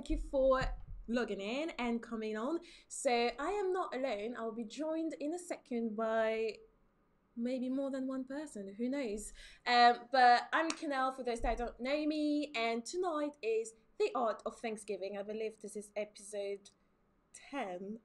Thank you for logging in and coming on. So, I am not alone. I'll be joined in a second by maybe more than one person. Who knows? Um, but I'm Canal for those that don't know me, and tonight is the art of Thanksgiving. I believe this is episode 10.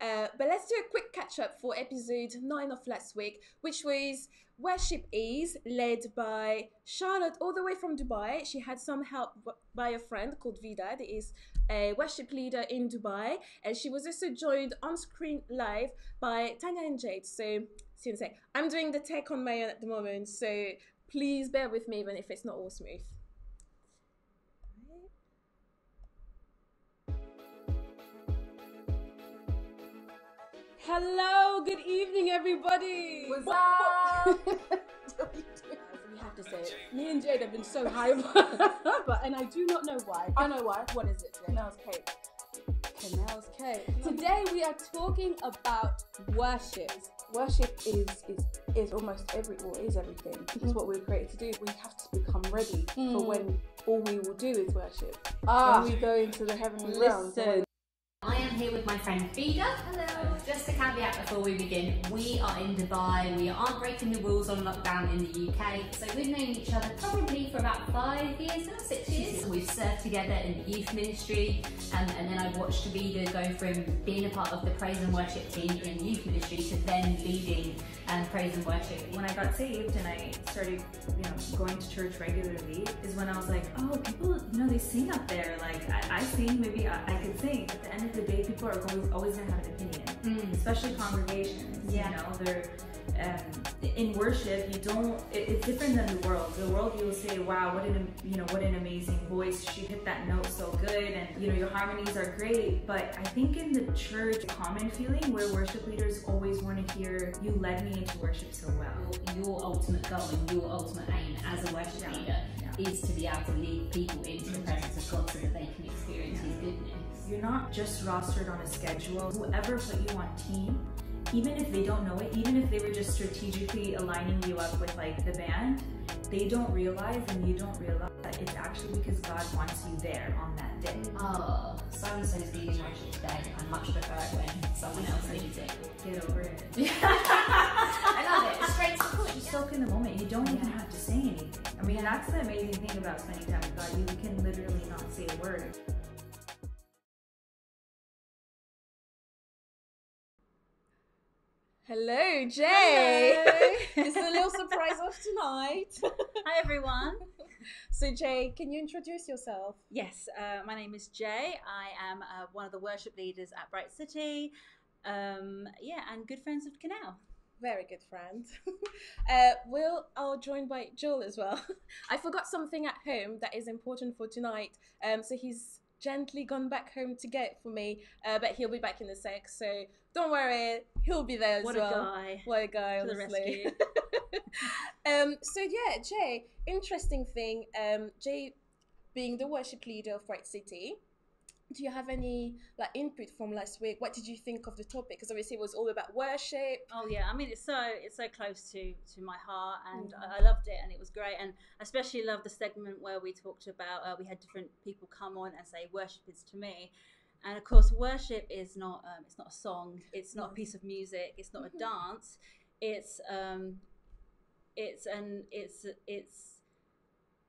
Uh, but let's do a quick catch up for episode 9 of last week, which was Worship Is, led by Charlotte, all the way from Dubai. She had some help by a friend called Vida, that is a worship leader in Dubai, and she was also joined on screen live by Tanya and Jade. So, I'm doing the tech on my own at the moment, so please bear with me even if it's not all smooth. Hello, good evening, everybody. What's up? we have to say it. Me and Jade have been so high, but and I do not know why. I know why. What is it? Jade? Canal's cake. Canal's cake. Today we are talking about worship. Worship is is is almost every or is everything. Mm-hmm. It's what we're created to do. We have to become ready mm. for when all we will do is worship. Ah, when we go into the heavenly realms. I am here with my friend Vida. Hello. Just a caveat before we begin, we are in Dubai, we aren't breaking the rules on lockdown in the UK, so we've known each other probably for about five years now, six years. We've served together in the youth ministry, and, and then I've watched Vida go from being a part of the praise and worship team in youth ministry to then leading and praise and worship. When I got saved and I started, you know, going to church regularly, is when I was like, oh, people, you know, they sing up there. Like I, I sing, maybe I, I, could sing. At the end of the day, people are always always gonna have an opinion, mm. Especially congregations. Yeah. You know, they're um, in worship, you don't. It, it's different than the world. The world, you'll say, "Wow, what an you know, what an amazing voice! She hit that note so good, and you know, your harmonies are great." But I think in the church, common feeling where worship leaders always want to hear, "You led me into worship so well." Your ultimate goal and your ultimate aim as a worship yeah. leader yeah. is to be able to lead people into the presence of God so that they can experience His goodness. You're not just rostered on a schedule. Whoever put you on team even if they don't know it, even if they were just strategically aligning you up with like the band, they don't realize and you don't realize that it's actually because God wants you there on that day. Oh, so so's leading worship today. I much prefer it when someone else leads it. Get over it. I love it. It's straight to the point. You soak in the moment. You don't even have to say anything. I mean, that's the amazing thing about spending time with God. You can literally not say a word. Hello, Jay. Hello. this is a little surprise of tonight. Hi, everyone. So, Jay, can you introduce yourself? Yes, uh, my name is Jay. I am uh, one of the worship leaders at Bright City. Um, yeah, and good friends of Canal. Very good friend. uh, we'll are joined by Joel as well. I forgot something at home that is important for tonight. Um, so he's gently gone back home to get it for me, uh, but he'll be back in a sec. So don't worry, he'll be there as what well. What a guy! What a guy! To honestly. um, so yeah, Jay. Interesting thing. Um, Jay, being the worship leader of Bright City, do you have any like input from last week? What did you think of the topic? Because obviously it was all about worship. Oh yeah, I mean it's so it's so close to to my heart, and mm. I, I, loved it, and it was great, and I especially loved the segment where we talked about uh, we had different people come on and say worship is to me, and of course worship is not um, it's not a song, it's not a piece of music, it's not a mm-hmm. dance, it's um, it's an it's it's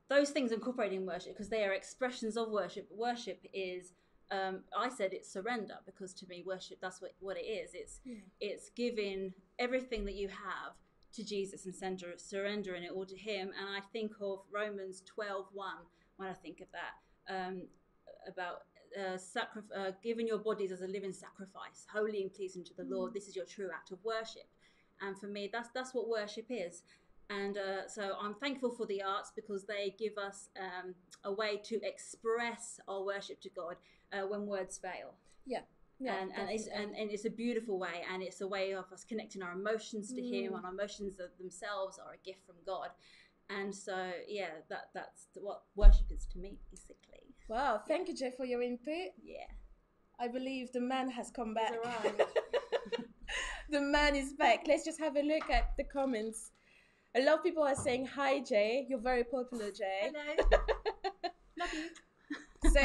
those things incorporating worship because they are expressions of worship. Worship is um, I said it's surrender because to me worship that's what, what it is. It's yeah. it's giving everything that you have to Jesus and surrender, surrendering it all to Him. And I think of Romans 12 1 when I think of that um, about uh, sacri- uh, giving your bodies as a living sacrifice, holy and pleasing to the mm. Lord. This is your true act of worship. And for me, that's that's what worship is. And uh, so I'm thankful for the arts because they give us um, a way to express our worship to God uh, when words fail. Yeah. Yeah, and and it's, and, and it's a beautiful way, and it's a way of us connecting our emotions to mm. Him, and our emotions themselves are a gift from God, and so yeah, that that's what worship is to me, basically. Wow, thank yeah. you, Jeff, for your input. Yeah, I believe the man has come back. the man is back. Let's just have a look at the comments. A lot of people are saying hi, Jay. You're very popular, Jay. Hello. Love you. so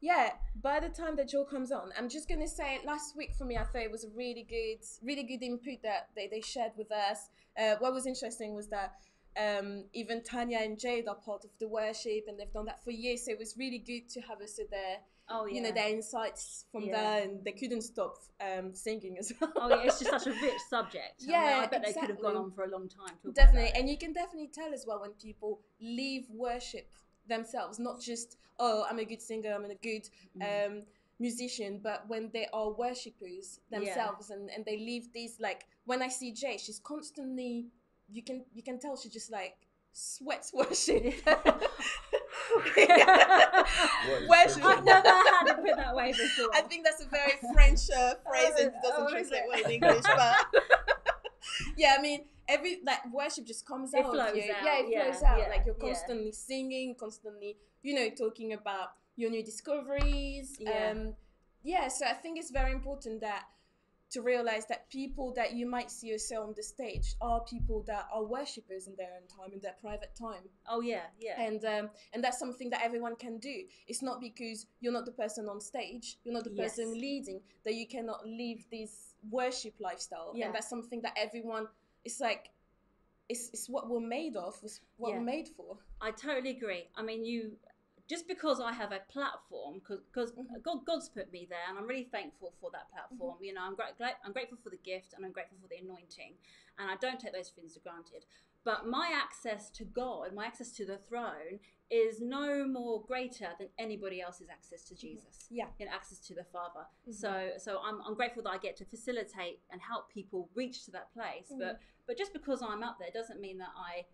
yeah by the time that joe comes on i'm just gonna say last week for me i thought it was a really good really good input that they, they shared with us uh, what was interesting was that um, even tanya and jade are part of the worship and they've done that for years so it was really good to have us there Oh yeah. you know their insights from Yeah. there and they couldn't stop um, singing as well Oh yeah, it's just such a rich subject. I mean, Yeah, I bet they could have gone on for a long time. definitely and you can definitely tell as well when people leave worship themselves not just oh i'm a good singer i'm a good Mm. um, musician but when they are worshippers Yeah. themselves and, and they leave these like when i see jay she's constantly you can you can tell she just like sweats worship worship I've never had it put that way before. I think that's a very French uh, phrase and it Oh, doesn't is translate it? well in English, but yeah, I mean, every like worship just comes It out of flows you. out, Yeah, it yeah, flows out. yeah, like you're yeah. constantly singing, constantly, you know, talking about your new discoveries. Yeah. Um, yeah. So I think it's very important that to realize that people that you might see yourself on the stage are people that are worshippers in their own time, in their private time oh yeah, yeah. and um, and that's something that everyone can do. It's not because you're not the person on stage, you're not the person leading that you cannot live this worship lifestyle. Yeah. And that's something that everyone. It's like, it's it's what we're made of. It's what Yeah. we're made for. I totally agree. I mean, you just because I have a platform, because Mhm. God, God's put me there, and I'm really thankful for that platform. You know, I'm gra- I'm grateful for the gift, and I'm grateful for the anointing, and I don't take those things for granted. But my access to God, my access to the throne, is no more greater than anybody else's access to Jesus. Yeah. and access to the Father. Mhm. So, so I'm, I'm grateful that I get to facilitate and help people reach to that place. But, but just because I'm up there doesn't mean that I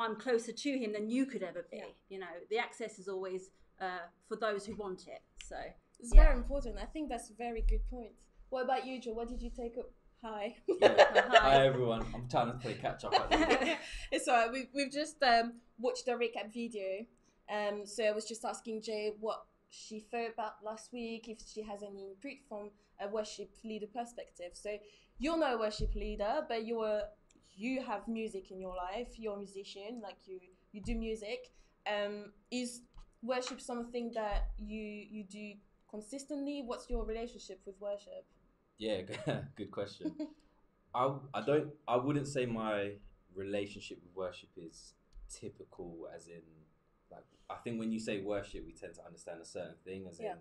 I'm closer to him than you could ever be. Yeah. You know, the access is always uh, for those who want it. So It's Yeah. very important. I think that's a very good point. What about you, Joe? What did you take up? Hi. Hi everyone. I'm trying to play catch up. At it's alright. We've, we've just um, watched the recap video. Um, so I was just asking Jay what she thought about last week, if she has any input from a worship leader perspective. So you're not a worship leader, but you're you have music in your life. You're a musician, like you you do music. Um, is worship something that you you do consistently? What's your relationship with worship? Yeah, good- question. I I don't I wouldn't say my relationship with worship is typical as in like I think when you say worship we tend to understand a certain thing as Yeah. in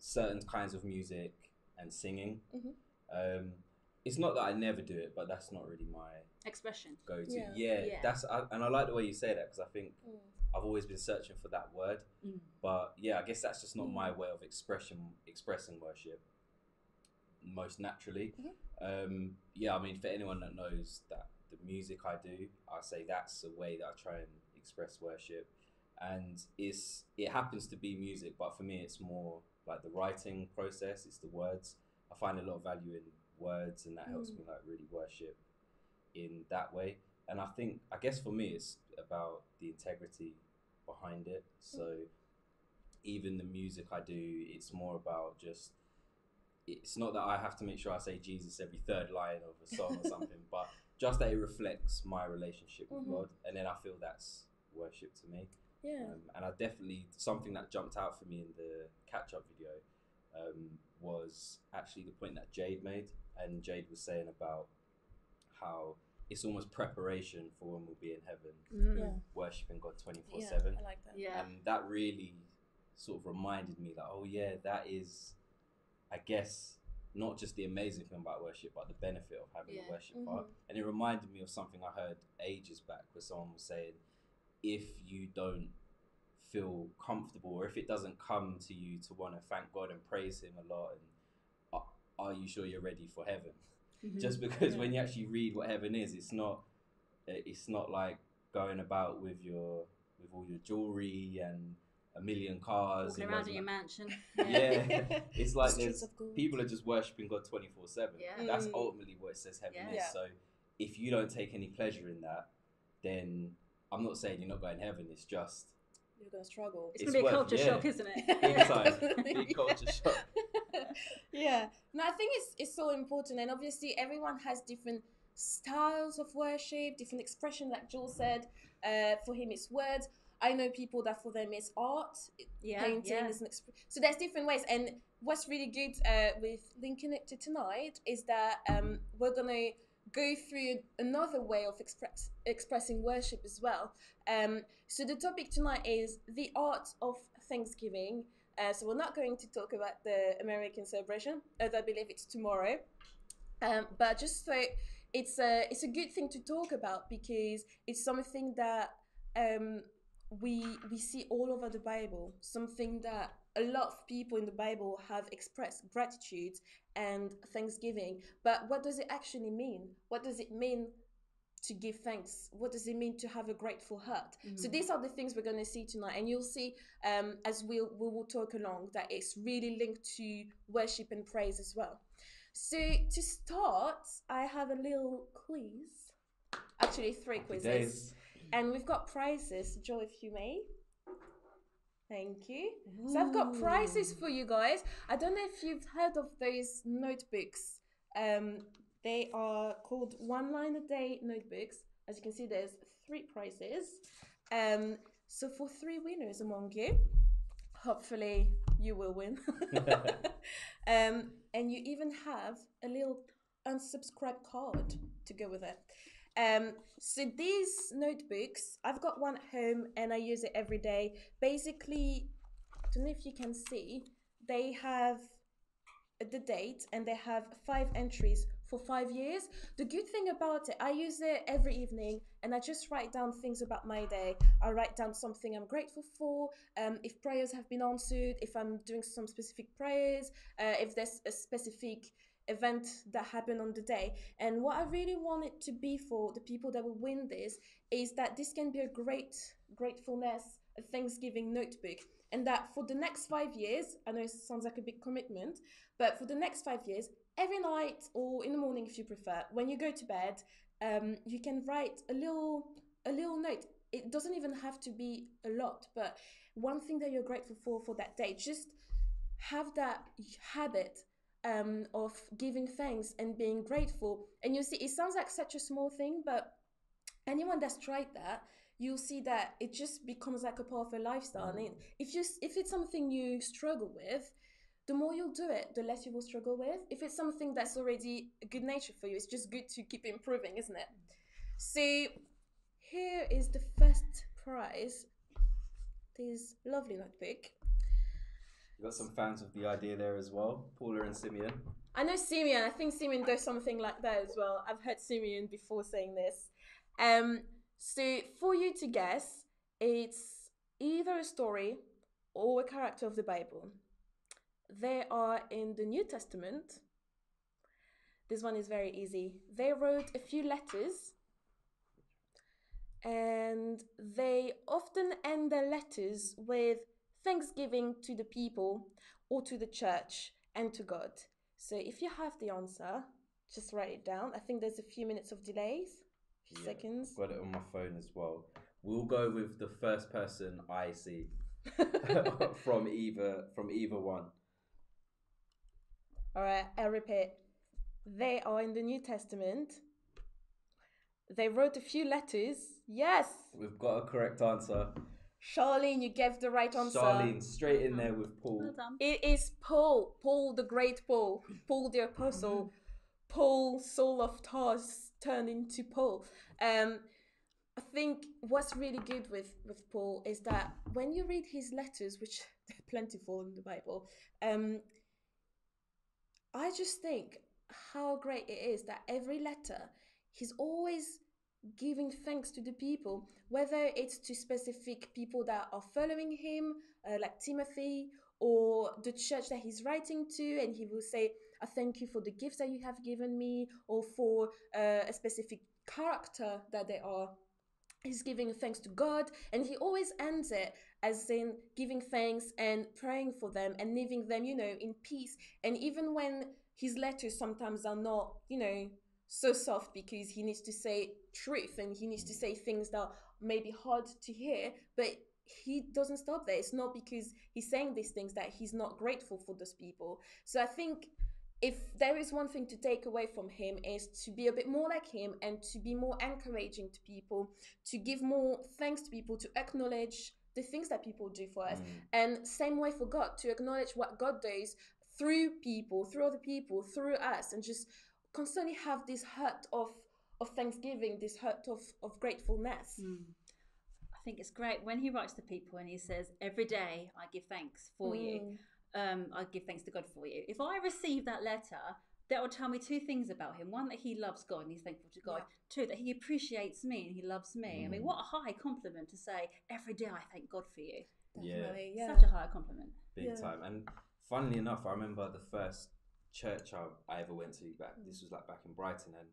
certain kinds of music and singing. Mhm. Um, it's not that I never do it, but that's not really my expression. go to. Yeah. Yeah, Yeah. that's I, and I like the way you say that because I think Mm. I've always been searching for that word. Mm. But yeah, I guess that's just not my Mm. way of expression expressing worship most naturally. Mhm. Um, yeah, I mean, for anyone that knows that the music I do, I say that's the way that I try and express worship, and it's it happens to be music, but for me, it's more like the writing process. It's the words. I find a lot of value in words, and that helps Mm. me like really worship in that way. And I think, I guess for me, it's about the integrity behind it. So even the music I do, it's more about just. It's not that I have to make sure I say Jesus every third line of a song or something, but just that it reflects my relationship with Mhm. God, and then I feel that's worship to me. Yeah. Um, and I definitely something that jumped out for me in the catch up video um, was actually the point that Jade made, and Jade was saying about how it's almost preparation for when we'll be in heaven, mm. Yeah. worshiping God twenty four seven. I like that. Yeah. and that really sort of reminded me that oh yeah, that is, I guess. Not just the amazing thing about worship, but the benefit of having Yeah. a worship part. Mm-hmm. And it reminded me of something I heard ages back where someone was saying, if you don't feel comfortable or if it doesn't come to you to want to thank God and praise Him a lot, and are, are you sure you're ready for heaven? Mhm. Just because Yeah. when you actually read what heaven is, it's not it's not like going about with your with all your jewelry and a million cars. walking and around in your mansion. Yeah, it's like there's people are just worshiping God twenty four seven. Yeah. That's Mm. ultimately what it says heaven Yeah. is. Yeah. So if you don't take any pleasure in that, then I'm not saying you're not going to heaven. It's just You're gonna struggle. It's, It's gonna be a worth- culture yeah. shock, isn't it? Big time. Big culture shock. Yeah. No, I think it's it's so important, and obviously everyone has different styles of worship, different expression, like Joel said. Uh, for him, it's words. I know people that for them it's art, yeah, painting yeah. is an exp- so there's different ways. And what's really good uh, with linking it to tonight is that um, we're gonna go through another way of express, expressing worship as well. Um, so the topic tonight is the art of Thanksgiving. Uh, so we're not going to talk about the American celebration, although I believe it's tomorrow. Um, but just so it's a it's a good thing to talk about because it's something that um, we we see all over the Bible. Something that a lot of people in the Bible have expressed gratitude and thanksgiving. But what does it actually mean? What does it mean to give thanks? What does it mean to have a grateful heart? Mm-hmm. So these are the things we're going to see tonight, and you'll see um, as we'll, we will talk along that it's really linked to worship and praise as well. So to start, I have a little quiz. Actually, three quizzes, and we've got prizes. Joe, if you may. Thank you. Ooh. So I've got prizes for you guys. I don't know if you've heard of those notebooks. Um, they are called One Line a Day notebooks. As you can see, there's three prizes. Um, so for three winners among you, hopefully you will win. um, and you even have a little unsubscribe card to go with it. Um, so these notebooks, I've got one at home and I use it every day. Basically, I don't know if you can see, they have the date and they have five entries for five years. The good thing about it, I use it every evening and I just write down things about my day. I write down something I'm grateful for, um, if prayers have been answered, if I'm doing some specific prayers, uh, if there's a specific event that happened on the day. And what I really want it to be for the people that will win this is that this can be a great gratefulness, a Thanksgiving notebook. And that for the next five years, I know it sounds like a big commitment, but for the next five years, every night or in the morning if you prefer, when you go to bed, um, you can write a little a little note. It doesn't even have to be a lot, but one thing that you're grateful for for that day, just have that habit um, of giving thanks and being grateful. And you see, it sounds like such a small thing, but anyone that's tried that, you'll see that it just becomes like a part of a lifestyle. And if you if it's something you struggle with, the more you'll do it, the less you will struggle with. If it's something that's already a good nature for you, it's just good to keep improving, isn't it? So here is the first prize. This lovely notebook. You got some fans of the idea there as well, Paula and Simeon. I know Simeon. I think Simeon does something like that as well. I've heard Simeon before saying this. Um, so for you to guess, it's either a story or a character of the Bible. They are in the New Testament. This one is very easy. They wrote a few letters and they often end their letters with thanksgiving to the people or to the church and to God. So if you have the answer, just write it down. I think there's a few minutes of delays, a few yeah, seconds. Got it on my phone as well. We'll go with the first person I see from either from either one. All right, I repeat. They are in the New Testament. They wrote a few letters. Yes. We've got a correct answer. Charlene, you gave the right answer. Charlene, straight in there with Paul. Well it is Paul, Paul the great Paul, Paul the apostle, Paul, Saul of Tarsus turned into Paul. Um, I think what's really good with with Paul is that when you read his letters, which they're plentiful in the Bible, um, I just think how great it is that every letter he's always giving thanks to the people, whether it's to specific people that are following him, uh, like Timothy, or the church that he's writing to, and he will say, I thank you for the gifts that you have given me, or for uh, a specific character that they are. He's giving thanks to God, and he always ends it as in giving thanks and praying for them and leaving them, you know, in peace. And even when his letters sometimes are not, you know, so soft because he needs to say truth and he needs to say things that may be hard to hear, but he doesn't stop there. It's not because he's saying these things that he's not grateful for those people. So I think if there is one thing to take away from him is to be a bit more like him and to be more encouraging to people to give more thanks to people to acknowledge the things that people do for us Mm. and same way for god to acknowledge what god does through people through other people through us and just constantly have this heart of of thanksgiving this heart of of gratefulness Mm. I think it's great when he writes to people and he says, "Every day I give thanks for you. Mm. Um, I give thanks to God for you." If I receive that letter, that will tell me two things about him: one, that he loves God and he's thankful to God; two, that he appreciates me and he loves me. I mean, Mm. what a high compliment to say, "Every day I thank God for you." Yeah. Definitely, yeah Such a high compliment. big Yeah. time. And funnily enough, I remember the first church I, I ever went to back. This was like back in Brighton, and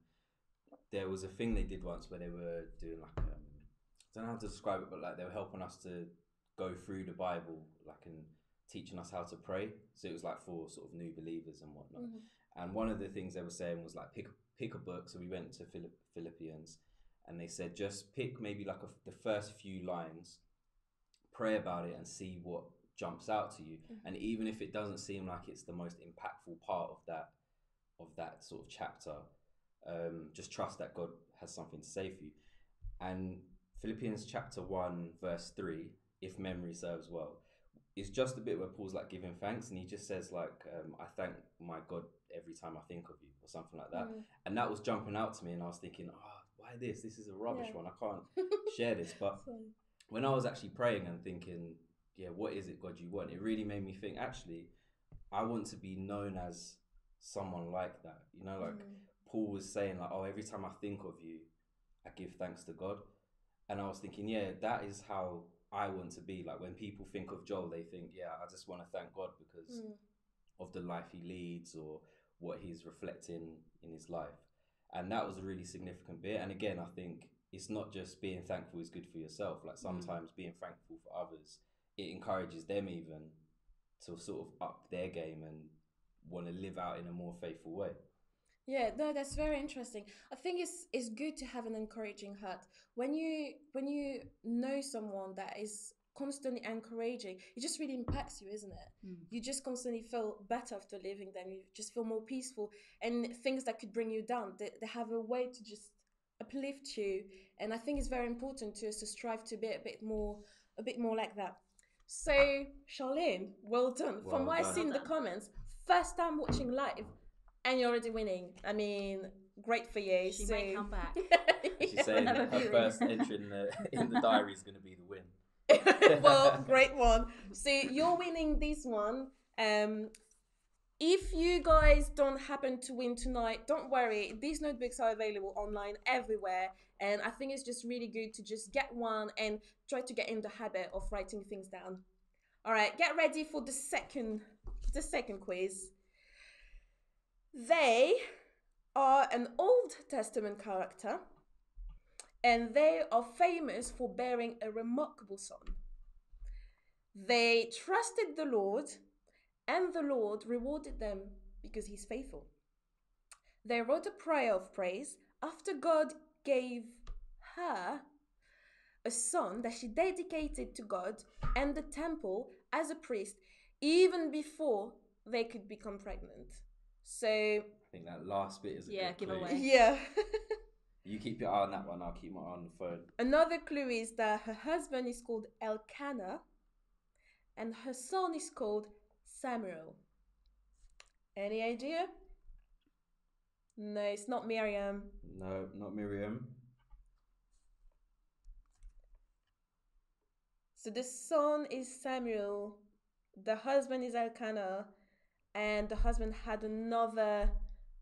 there was a thing they did once where they were doing like um, I don't know how to describe it, but like they were helping us to go through the Bible, like and teaching us how to pray. So it was like for sort of new believers and whatnot. Mhm. And one of the things they were saying was like pick pick a book. So we went to Philipp, Philippians, and they said just pick maybe like a, the first few lines, pray about it, and see what jumps out to you. And even if it doesn't seem like it's the most impactful part of that of that sort of chapter, um, just trust that God has something to say for you. And Philippians chapter one verse three, if memory serves well, is just a bit where Paul's like giving thanks, and he just says like, um, "I thank my God every time I think of you," or something like that. Mm. And that was jumping out to me, and I was thinking, "Oh, why this? This is a rubbish Yeah. one. I can't share this." But when I was actually praying and thinking, yeah, what is it, God, you want? It really made me think, actually, I want to be known as someone like that. You know, like Mm. Paul was saying, like, oh, every time I think of you, I give thanks to God. And I was thinking, yeah, that is how I want to be. Like when people think of Joel, they think, yeah, I just want to thank God because Mm. of the life he leads or what he's reflecting in his life. And that was a really significant bit. And again, I think it's not just being thankful is good for yourself. Like mm. sometimes being thankful for others, it encourages them even to sort of up their game and want to live out in a more faithful way. Yeah, no, that's very interesting. I think it's it's good to have an encouraging heart. When you when you know someone that is constantly encouraging, it just really impacts you, isn't it? Mm. You just constantly feel better after living them. You just feel more peaceful, and things that could bring you down, they, they have a way to just uplift you. And I think it's very important to us to strive to be a bit more a bit more like that. So, Charlene, well done. From Well what I see in the comments, first time watching live, and you're already winning. I mean, great for you. She so... may come back. She's saying her first entry in the, in the diary is going to be the win. well, great one. So you're winning this one. Um, if you guys don't happen to win tonight, don't worry. These notebooks are available online everywhere, and I think it's just really good to just get one and try to get in the habit of writing things down. All right, get ready for the second, the second quiz. They are an Old Testament character and they are famous for bearing a remarkable son. They trusted the Lord, and the Lord rewarded them because he's faithful. They wrote a prayer of praise after God gave her a son that she dedicated to God and the temple as a priest, even before they could become pregnant. So, I think that last bit is a Yeah, good clue. giveaway. yeah. You keep your eye on that one, I'll keep my eye on the phone. Another clue is that her husband is called Elkanah and her son is called Samuel. Any idea? No, it's not Miriam. No, not Miriam. So the son is Samuel, the husband is Elkanah, and the husband had another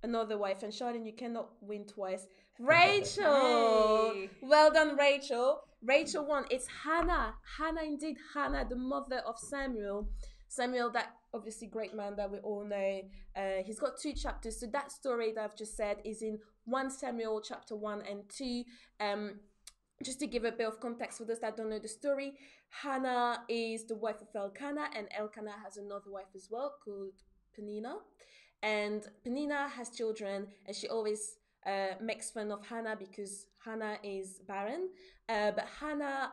another wife. And Charlene, you cannot win twice. Rachel, Hey. well done, Rachel. Rachel won. It's Hannah. Hannah, indeed, Hannah, the mother of Samuel. Samuel, that obviously great man that we all know. Uh, he's got two chapters. So that story that I've just said is in one Samuel chapter one and two. Um, just to give a bit of context for those that don't know the story, Hannah is the wife of Elkanah, and Elkanah has another wife as well called Penina. And Penina has children, and she always uh, makes fun of Hannah because Hannah is barren. Uh, but Hannah,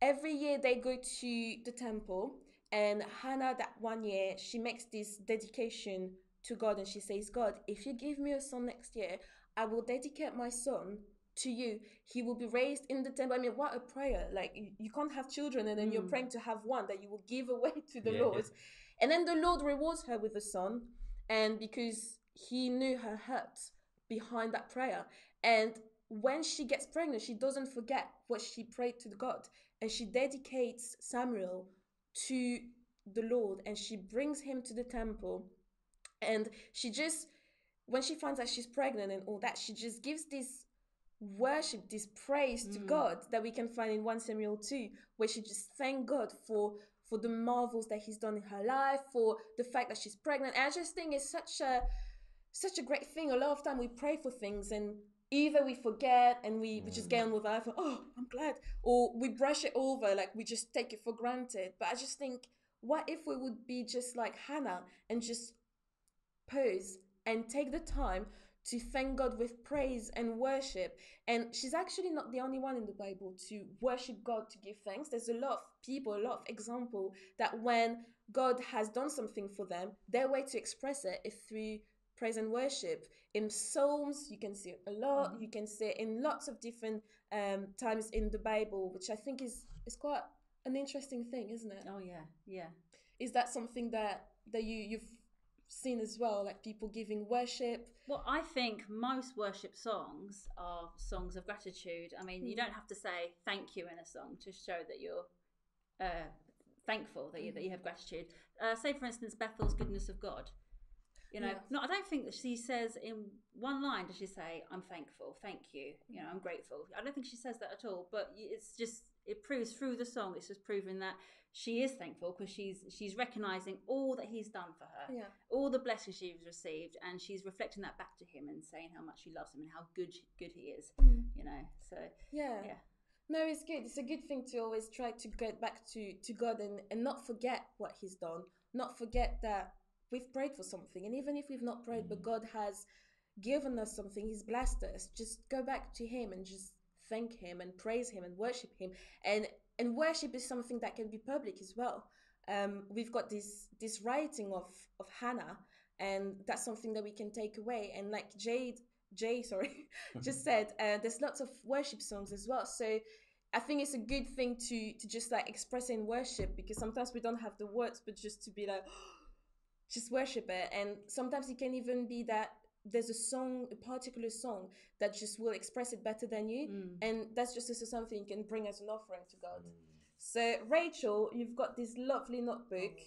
every year they go to the temple, and Hannah, that one year, she makes this dedication to God and she says, God, if you give me a son next year, I will dedicate my son to you. He will be raised in the temple. I mean, what a prayer. Like, you, you can't have children and then you're Mm. praying to have one that you will give away to the Yeah. Lord. And then the Lord rewards her with a son. And because he knew her hurt behind that prayer. And when she gets pregnant, she doesn't forget what she prayed to God. And she dedicates Samuel to the Lord and she brings him to the temple. And she just, when she finds out she's pregnant and all that, she just gives this worship, this praise to Mm. God that we can find in 1 Samuel 2, where she just thank God for for the marvels that he's done in her life, for the fact that she's pregnant. And I just think it's such a such a great thing. A lot of time we pray for things and either we forget and we, we just get mm. on with life and, oh, I'm glad. Or we brush it over, like we just take it for granted. But I just think, what if we would be just like Hannah and just pause and take the time to thank God with praise and worship. And she's actually not the only one in the Bible to worship God, to give thanks. There's a lot of people, a lot of example that when God has done something for them, their way to express it is through praise and worship. In Psalms, you can see it a lot. You can see it in lots of different um, times in the Bible, which I think is is quite an interesting thing, isn't it? Oh yeah, yeah. Is that something that that you you've seen as well, like people giving worship? Well, I think most worship songs are songs of gratitude. I mean, you Mm. don't have to say thank you in a song to show that you're uh, thankful that you that you have gratitude. Uh, say, for instance, Bethel's "Goodness of God." You know, Yeah. no, I don't think that she says in one line does she say, "I'm thankful, thank you," you know, "I'm grateful." I don't think she says that at all. But it's just it proves through the song. It's just proving that she is thankful because she's she's recognizing all that he's done for her Yeah. all the blessings she's received, and she's reflecting that back to him and saying how much she loves him and how good good he is. Mm. You know, so Yeah. yeah, No, it's good. It's a good thing to always try to get back to, to God and, and not forget what He's done. Not forget that we've prayed for something. And even if we've not prayed, but God has given us something, He's blessed us, just go back to Him and just thank Him and praise Him and worship Him. And and worship is something that can be public as well. Um, we've got this this writing of of Hannah, and that's something that we can take away. And like Jade, Jay, sorry, just said, uh, there's lots of worship songs as well. So I think it's a good thing to to just like express in worship because sometimes we don't have the words, but just to be like, just worship it. And sometimes it can even be that there's a song, a particular song that just will express it better than you, Mm. and that's just also something you can bring as an offering to God. So Rachel, you've got this lovely notebook.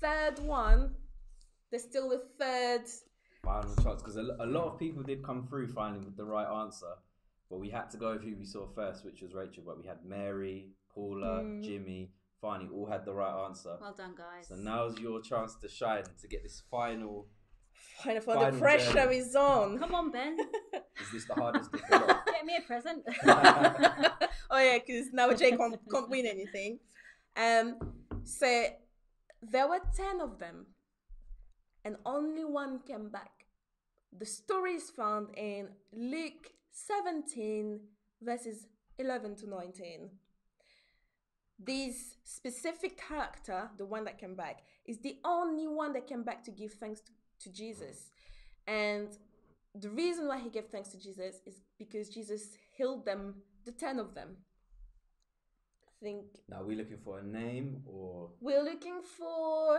Third one. There's still the third. Final chance because a, a lot of people did come through finally with the right answer, but we had to go with who we saw first, which was Rachel. But we had Mary, Paula, Mm. Jimmy. Finally, all had the right answer. well done, guys. So now's your chance to shine to get this final. Final, of for the pressure journey. is on. Come on, Ben, Is this the hardest of the lot? get me a present. oh yeah, because now Jay can't, can't win anything. Um, so there were ten of them, and only one came back. The story is found in Luke 17, verses 11 to 19. This specific character, the one that came back, is the only one that came back to give thanks to, to Jesus. And the reason why he gave thanks to Jesus is because Jesus healed them, the 10 of them. I think now, we're we looking for a name or we're looking for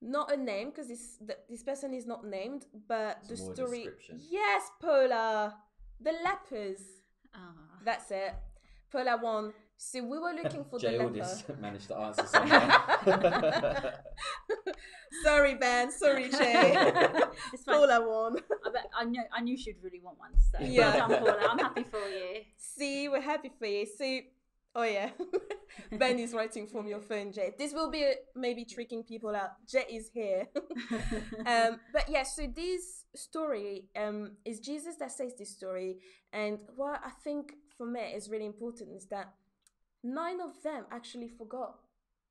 not a name because this th- this person is not named, but Some the more story. Yes, Paula, the lepers. Ah. That's it. Paula won. So we were looking for Jay the Aldis leper. managed to answer somehow? sorry, Ben. Sorry, Jay. It's fine. Paula won. I, bet, I knew I knew she'd really want one. So Yeah. well done, Paula. I'm happy for you. See, we're happy for you. So, oh yeah, Ben is writing from your phone, Jay. This will be uh, maybe tricking people out. Jay is here. um, but yeah, so this story um, is Jesus that says this story, and what I think for me is really important is that nine of them actually forgot,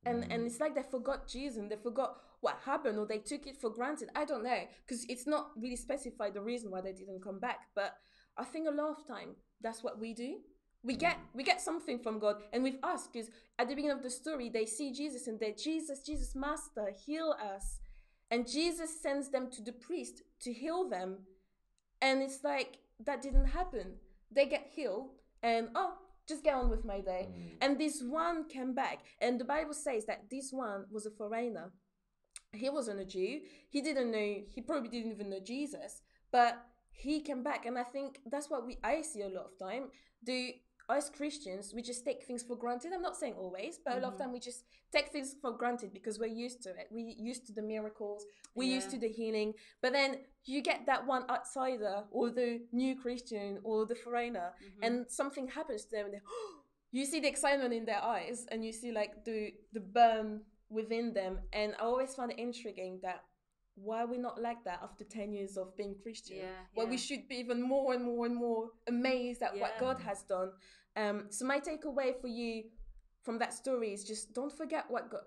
and and mm. it's like they forgot Jesus, and they forgot what happened, or they took it for granted. I don't know because it's not really specified the reason why they didn't come back, but I think a lot of time that's what we do. We get mm. we get something from God, and with us, because at the beginning of the story they see Jesus and they Jesus, Jesus, Master, heal us, and Jesus sends them to the priest to heal them. And it's like that didn't happen. They get healed, and oh, just get on with my day. Mm. And this one came back, and the Bible says that this one was a foreigner. He wasn't a Jew. He didn't know. He probably didn't even know Jesus, but he came back, and I think that's what we I see a lot of time. Do us Christians, we just take things for granted. I'm not saying always, but a lot of Mhm. time we just take things for granted because we're used to it. We're used to the miracles, we're used to the healing. But then you get that one outsider or the new Christian or the foreigner, Mhm. and something happens to them, and they, you see the excitement in their eyes, and you see like the the burn within them. And I always find it intriguing that why are we not like that after 10 years of being Christian? Yeah, Well, we should be even more and more and more amazed at what God has done. Um, so my takeaway for you from that story is just don't forget what God,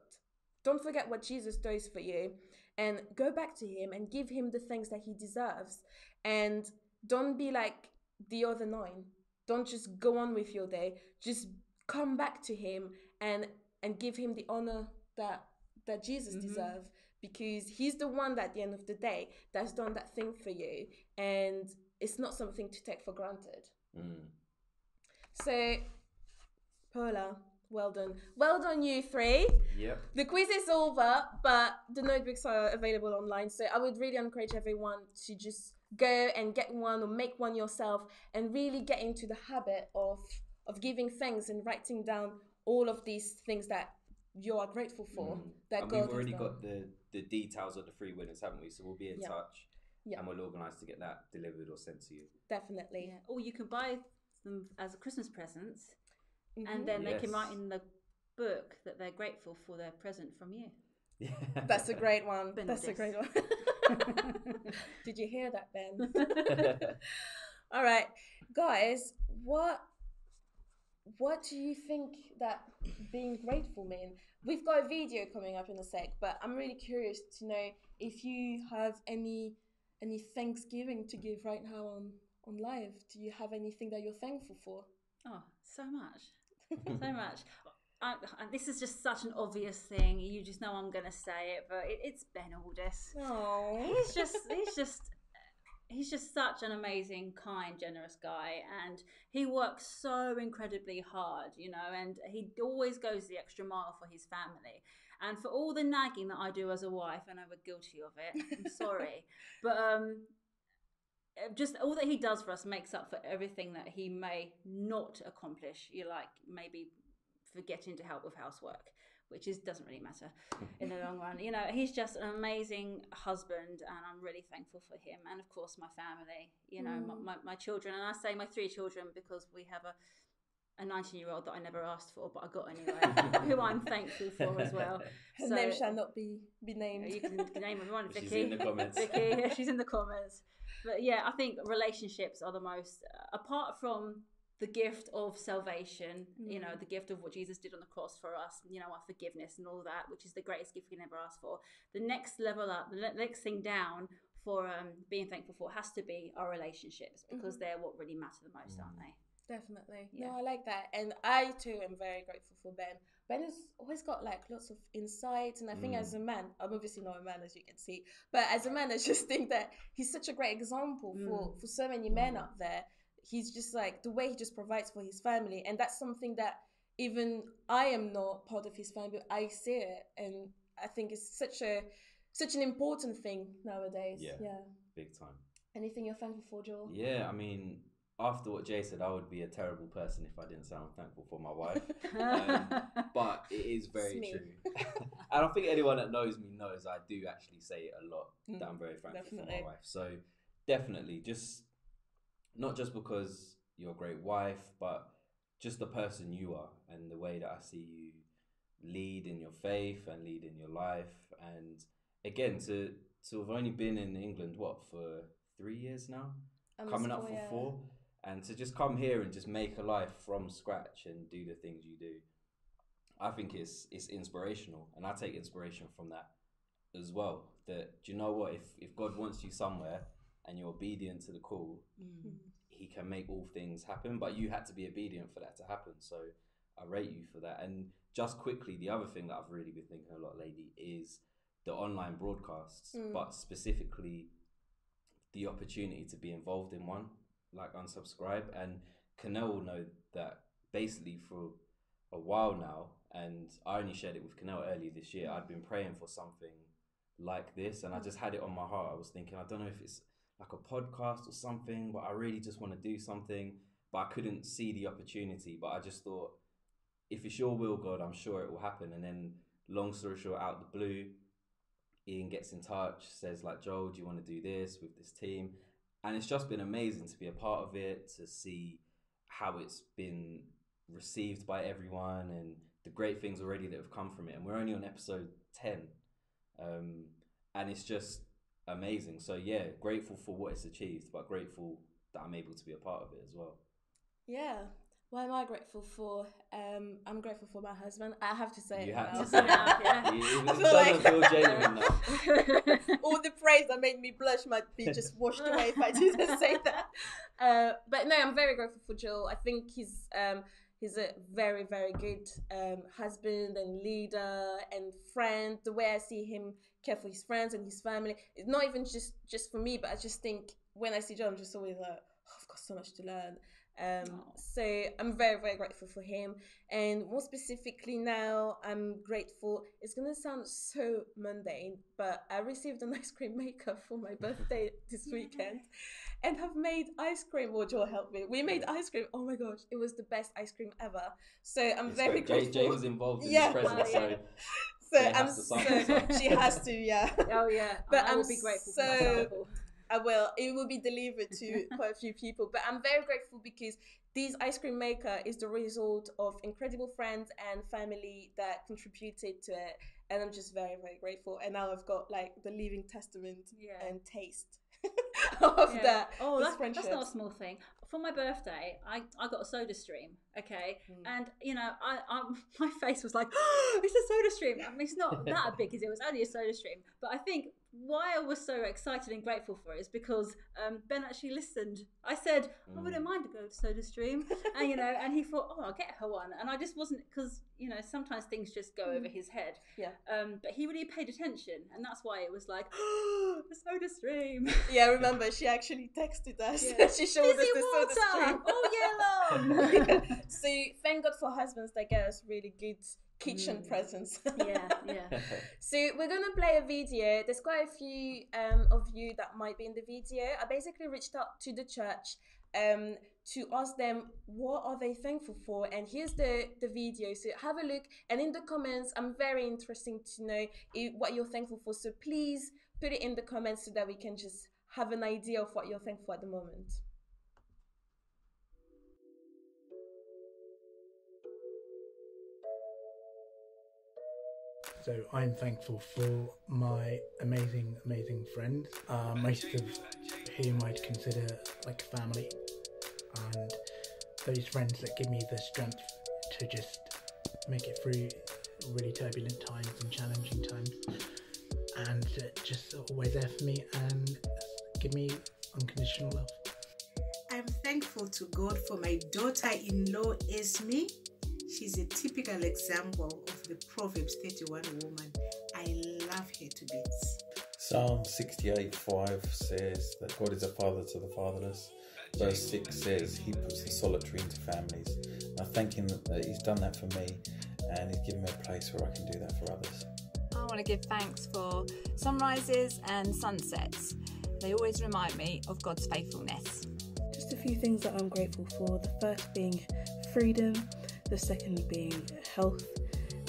don't forget what Jesus does for you, and go back to Him and give Him the things that He deserves, and don't be like the other nine. Don't just go on with your day. Just come back to Him and and give Him the honor that that Jesus Mhm. deserves because He's the one that at the end of the day that's done that thing for you, and it's not something to take for granted. Mm. So, Paula, well done. Well done, you three. Yep. The quiz is over, but the notebooks are available online. So, I would really encourage everyone to just go and get one or make one yourself and really get into the habit of of giving thanks and writing down all of these things that you are grateful for Mm. that and God we've has already done. got the the details of the three winners, haven't we? So we'll be in Yeah. touch, Yeah. and we'll organise to get that delivered or sent to you. definitely. Yeah. Or you can buy them as a Christmas present, Mhm. and then they can write in the book that they're grateful for their present from you. Yeah. That's a great one. Ben That's a great one. Did you hear that, Ben? All right, guys, what what do you think that being grateful mean? We've got a video coming up in a sec, but I'm really curious to know if you have any any Thanksgiving to give right now on on live. Do you have anything that you're thankful for? Oh, so much, so much. I, this is just such an obvious thing. You just know I'm going to say it, but it, it's Ben Aldis. Oh, He's just, he's just, he's just such an amazing, kind, generous guy, and he works so incredibly hard, you know, and he always goes the extra mile for his family. And for all the nagging that I do as a wife, and I we're guilty of it, I'm sorry, but um, uh, just all that he does for us makes up for everything that he may not accomplish. You like maybe forgetting to help with housework, which is doesn't really matter in the long run. You know, he's just an amazing husband, and I'm really thankful for him, and of course my family. You know, my, my, my children, and I say my three children because we have a a 19 year old that I never asked for, but I got anyway, who I'm thankful for as well. her So- name shall not be be named. you can name everyone, Vicky. She's in the comments. Vicky, she's in the comments. But yeah, I think relationships are the most, uh, apart from the gift of salvation, you know, the gift of what Jesus did on the cross for us, you know, our forgiveness and all that, which is the greatest gift we can ever ask for. The next level up, the next thing down for um, being thankful for has to be our relationships because they're what really matter the most, aren't they? Definitely. Yeah. No, I like that. And I too am very grateful for Ben. Ben has always got like lots of insight. And I think Mm. as a man, I'm obviously not a man as you can see, but as a man, I just think that he's such a great example for, for so many men Mm. out there. He's just like the way he just provides for his family. And that's something that even I am not part of his family, I see it. And I think it's such a such an important thing nowadays. Yeah. yeah. Big time. Anything you're thankful for, Joel? Yeah, I mean, after what Jay said, I would be a terrible person if I didn't sound thankful for my wife. Um, but it is very true. and I think anyone that knows me knows I do actually say it a lot that I'm very thankful for my wife. So definitely, just not just because you're a great wife, but just the person you are and the way that I see you lead in your faith and lead in your life. And again, to to have only been in England what for three years now, coming up for yeah. four, and to just come here and just make a life from scratch and do the things you do, I think it's it's inspirational, and I take inspiration from that as well. That do you know what? If if God wants you somewhere and you're obedient to the call, Mm. He can make all things happen. But you had to be obedient for that to happen. So I rate you for that. And just quickly, the other thing that I've really been thinking a lot lately is the online broadcasts, Mm. but specifically the opportunity to be involved in one, like unsubscribe. And Canel will know that basically for a while now, and I only shared it with Canel earlier this year. I'd been praying for something like this, and I just had it on my heart. I was thinking, I don't know if it's like a podcast or something, but I really just want to do something. But I couldn't see the opportunity. But I just thought, if it's your will, God, I'm sure it will happen. And then, long story short, out the blue, Ian gets in touch, says like, Joel, do you want to do this with this team? And it's just been amazing to be a part of it, to see how it's been received by everyone, and the great things already that have come from it. And we're only on episode ten, um, and it's just amazing. So yeah, grateful for what it's achieved, but grateful that I'm able to be a part of it as well. Yeah. What am I grateful for? Um, I'm grateful for my husband. I have to say You it had now. to say it. Yeah. You- I feel like- feel genuine now. all the praise that made me blush might be just washed away if I didn't say that. Uh, but no, I'm very grateful for Jill. I think he's um, he's a very very good um, husband and leader and friend. The way I see him care for his friends and his family, it's not even just just for me, but I just think when I see john I'm just always like, oh, I've got so much to learn. Um, Aw. so I'm very, very grateful for him. And more specifically now, I'm grateful. It's gonna sound so mundane, but I received an ice cream maker for my birthday this weekend, and have made ice cream. Well, Joel helped me. We made ice cream. Oh my gosh, it was the best ice cream ever. So I'm It's very great. Jay, grateful. Jay was involved in Yeah. this present, Well, yeah. so so I'm so she has to, yeah. oh yeah, But I will I'm be grateful so- for that sample. I will. It will be delivered to quite a few people. But I'm very grateful because this ice cream maker is the result of incredible friends and family that contributed to it. And I'm just very, very grateful. And now I've got like the living testament Yeah. and taste of Yeah. that. Oh, that's, that's not a small thing. For my birthday, I, I got a soda stream, okay? Mm. And, you know, I, I my face was like, oh, it's a soda stream. I mean, it's not that big because it was only a soda stream. But I think why I was so excited and grateful for it is because um, Ben actually listened. I said, I wouldn't mind to go to soda stream. and, you know, and he thought, oh, I'll get her one. And I just wasn't, because, you know, sometimes things just go over his head. Yeah. Um, but he really paid attention. And that's why it was like, oh, soda stream. Yeah, I remember she actually texted us. Yeah. she showed us Fizzy the soda water stream. all year long. so thank God for husbands that get us really good kitchen Mm. presents. yeah, yeah. So we're gonna play a video. There's quite a few um, of you that might be in the video. I basically reached out to the church um, to ask them what are they thankful for, and here's the the video. So have a look, and in the comments, I'm very interesting to know i- what you're thankful for. So please put it in the comments so that we can just have an idea of what you're thankful for at the moment. So I'm thankful for my amazing, amazing friends, uh, most of whom I'd consider like family, and those friends that give me the strength to just make it through really turbulent times and challenging times, and just always there for me and give me unconditional love. I'm thankful to God for my daughter in law, Esme. She's a typical example of the Proverbs 31 woman. I love her to bits. Psalm 68 5 says that God is a father to the fatherless. Verse 6 says he puts the solitary into families. And I thank him that he's done that for me and he's given me a place where I can do that for others. I want to give thanks for sunrises and sunsets. They always remind me of God's faithfulness. Just a few things that I'm grateful for. The first being freedom, the second being health,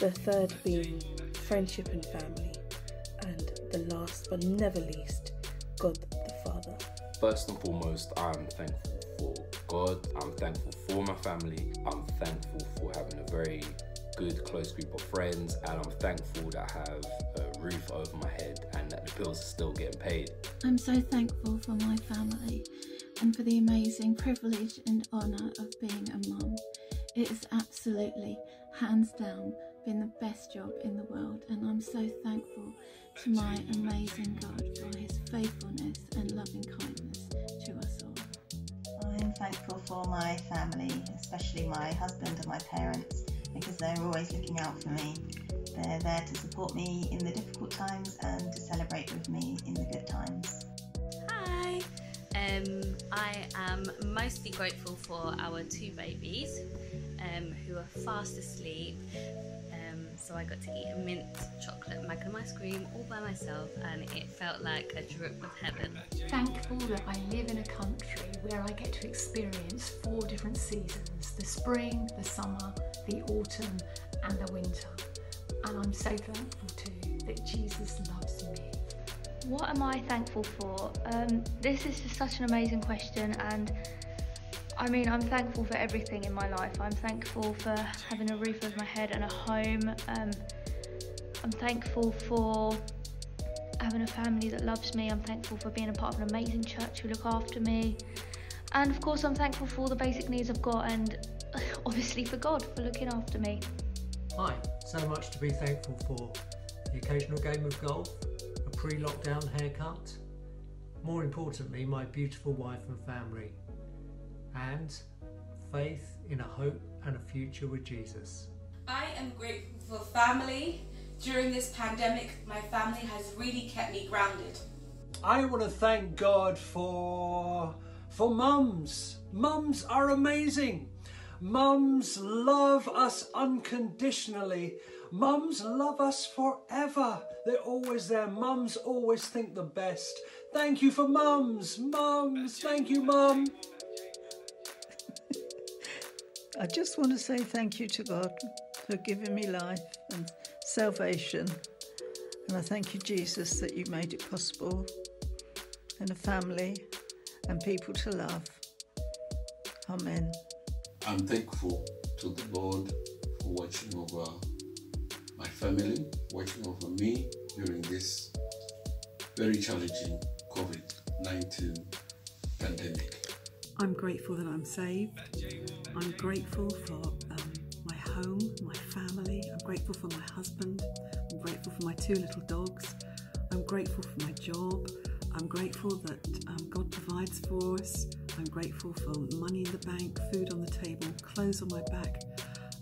the third being friendship and family, and the last but never least, God the Father. First and foremost, I'm thankful for God. I'm thankful for my family. I'm thankful for having a very good, close group of friends. And I'm thankful that I have a roof over my head and that the bills are still getting paid. I'm so thankful for my family and for the amazing privilege and honour of being a mum. It is absolutely, hands down, been the best job in the world, and I'm so thankful to my amazing God for his faithfulness and loving kindness to us all. I'm thankful for my family, especially my husband and my parents, because they're always looking out for me. They're there to support me in the difficult times and to celebrate with me in the good times. Hi. Um, I am mostly grateful for our two babies um, who are fast asleep. So I got to eat a mint chocolate magnum ice cream all by myself, and it felt like a drip of heaven. Thankful that I live in a country where I get to experience four different seasons the spring, the summer, the autumn, and the winter. And I'm so thankful too that Jesus loves me. What am I thankful for? Um, this is just such an amazing question, and I mean, I'm thankful for everything in my life. I'm thankful for having a roof over my head and a home. Um, I'm thankful for having a family that loves me. I'm thankful for being a part of an amazing church who look after me. And of course, I'm thankful for all the basic needs I've got, and obviously for God for looking after me. Hi, so much to be thankful for. The occasional game of golf, a pre lockdown haircut, more importantly, my beautiful wife and family, and faith in a hope and a future with Jesus. I am grateful for family. During this pandemic, my family has really kept me grounded. I want to thank God for for mums. Mums are amazing. Mums love us unconditionally. Mums love us forever. They're always there. Mums always think the best. Thank you for mums. Mums, thank you, mum. I just want to say thank you to God for giving me life and salvation. And I thank you, Jesus, that you made it possible and a family and people to love. Amen. I'm thankful to the Lord for watching over my family, watching over me during this very challenging COVID 19 pandemic. I'm grateful that I'm saved. I'm grateful for um, my home, my family. I'm grateful for my husband. I'm grateful for my two little dogs. I'm grateful for my job. I'm grateful that um, God provides for us. I'm grateful for money in the bank, food on the table, clothes on my back.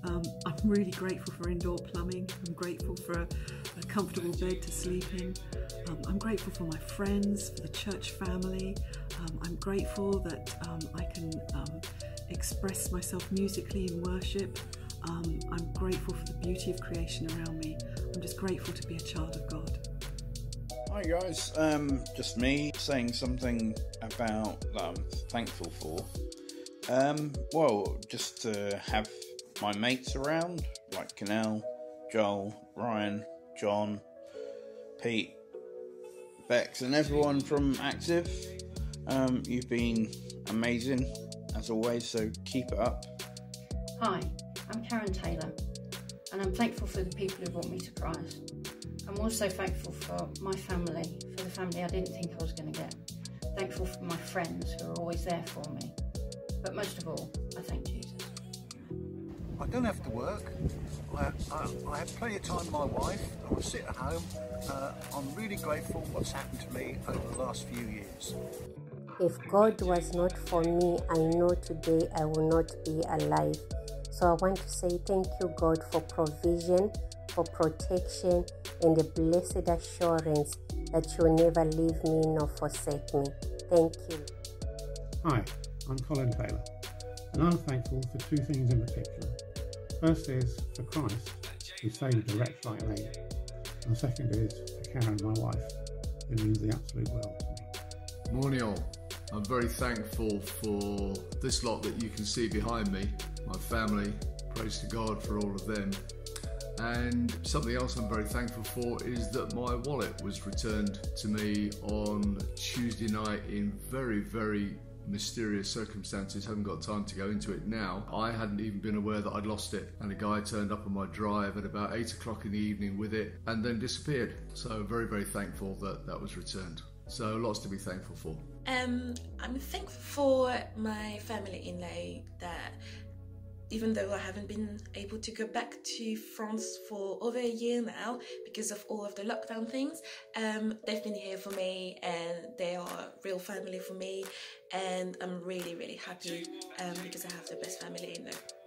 Um, I'm really grateful for indoor plumbing. I'm grateful for a, a comfortable bed to sleep in. Um, I'm grateful for my friends, for the church family. Um, I'm grateful that um, I can um, express myself musically in worship. Um, I'm grateful for the beauty of creation around me. I'm just grateful to be a child of God. Hi guys, just me saying something about that I'm thankful for. Well, just to have my mates around, like Canal, Joel, Ryan, John, Pete, Bex, and everyone from Active. Um, you've been amazing as always, so keep it up. Hi, I'm Karen Taylor, and I'm thankful for the people who brought me to Christ. I'm also thankful for my family, for the family I didn't think I was going to get. Thankful for my friends who are always there for me. But most of all, I thank Jesus. I don't have to work. I, I, I have plenty of time with my wife. I will sit at home. Uh, I'm really grateful what's happened to me over the last few years. If God was not for me, I know today I will not be alive. So I want to say thank you, God, for provision, for protection, and the blessed assurance that you'll never leave me nor forsake me. Thank you. Hi, I'm Colin Taylor, and I'm thankful for two things in particular. First is for Christ, who saved a wretch like me, and the second is for Karen, my wife, who means the absolute world to me. Morning all. I'm very thankful for this lot that you can see behind me, my family. Praise to God for all of them. And something else I'm very thankful for is that my wallet was returned to me on Tuesday night in very, very mysterious circumstances. Haven't got time to go into it now. I hadn't even been aware that I'd lost it, and a guy turned up on my drive at about eight o'clock in the evening with it and then disappeared. So, very, very thankful that that was returned. So, lots to be thankful for. Um, I'm thankful for my family in LA that even though I haven't been able to go back to France for over a year now because of all of the lockdown things, um, they've been here for me and they are real family for me. And I'm really, really happy um, because I have the best family in there.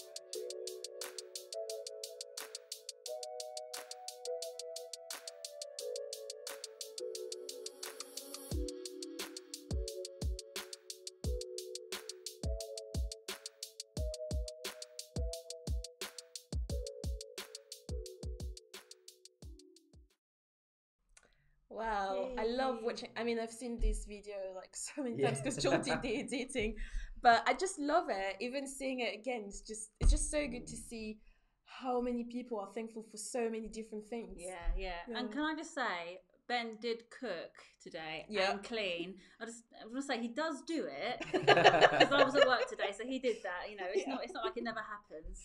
Watching. I mean, I've seen this video like so many Yeah. times because John did the editing, but I just love it. Even seeing it again, it's just it's just so good to see how many people are thankful for so many different things. Yeah, yeah. And can I just say, Ben did cook today Yeah. and clean. I just I want to say he does do it because I was at work today, so he did that. You know, it's not it's not like it never happens.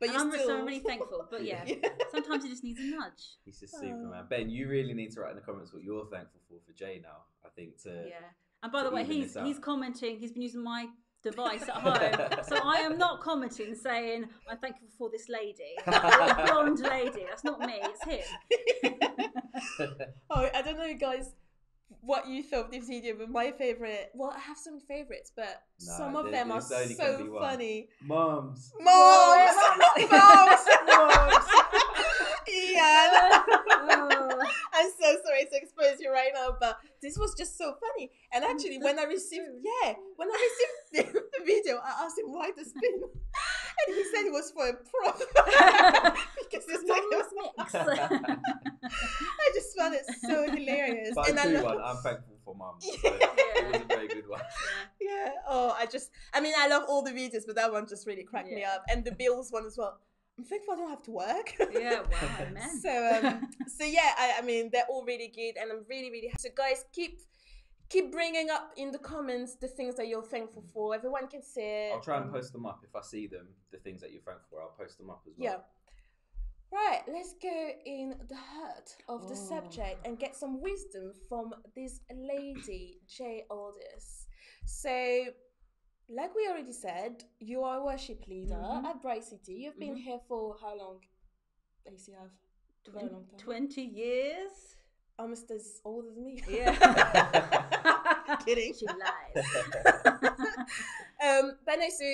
But and you I'm so still- really thankful. But yeah, sometimes he just needs a nudge. He's just Superman. Ben, you really need to write in the comments what you're thankful for for Jay now. I think to Yeah. And by the way, he's he's commenting. He's been using my device at home, so I am not commenting saying I'm thankful for this lady, the blonde lady. That's not me. It's him. oh, I don't know, guys, what you thought of this video, but my favorite. Well, I have some favorites, but Nah, some of them are there's only gonna be so funny. Mums. Moms, moms, moms. Ian, I'm so sorry to expose you right now, but this was just so funny. And actually, when I received, yeah, when I received the, the video, I asked him why the spin, and he said it was for a prop because it's like I just found it so hilarious. But and I I do love- one. I'm thankful for mums. So It was a very good one. yeah. Oh, I just, I mean, I love all the videos, but that one just really cracked me up. And the Bills one as well. I'm thankful I don't have to work. Yeah, wow, man. so, um, so yeah, I, I mean, they're all really good, and I'm really, really. So, guys, keep, keep bringing up in the comments the things that you're thankful for. Everyone can see it. I'll try and um, post them up if I see them. The things that you're thankful for, I'll post them up as well. Yeah. Right, let's go in the heart of the Oh. subject and get some wisdom from this lady, Jay Aldis. So, like we already said, you are a worship leader Mhm. at Bright City. You've been Mhm. here for how long? Lacey, have a very long time. 20 years. Almost as old as me. Yeah. Kidding. She lies. um, but no, so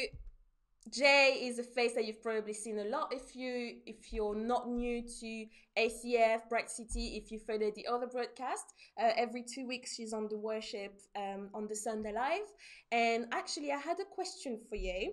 Jay is a face that you've probably seen a lot if you if you're not new to ACF Bright City. If you follow the other broadcast, uh, every two weeks she's on the worship um, on the Sunday Live. And actually, I had a question for you.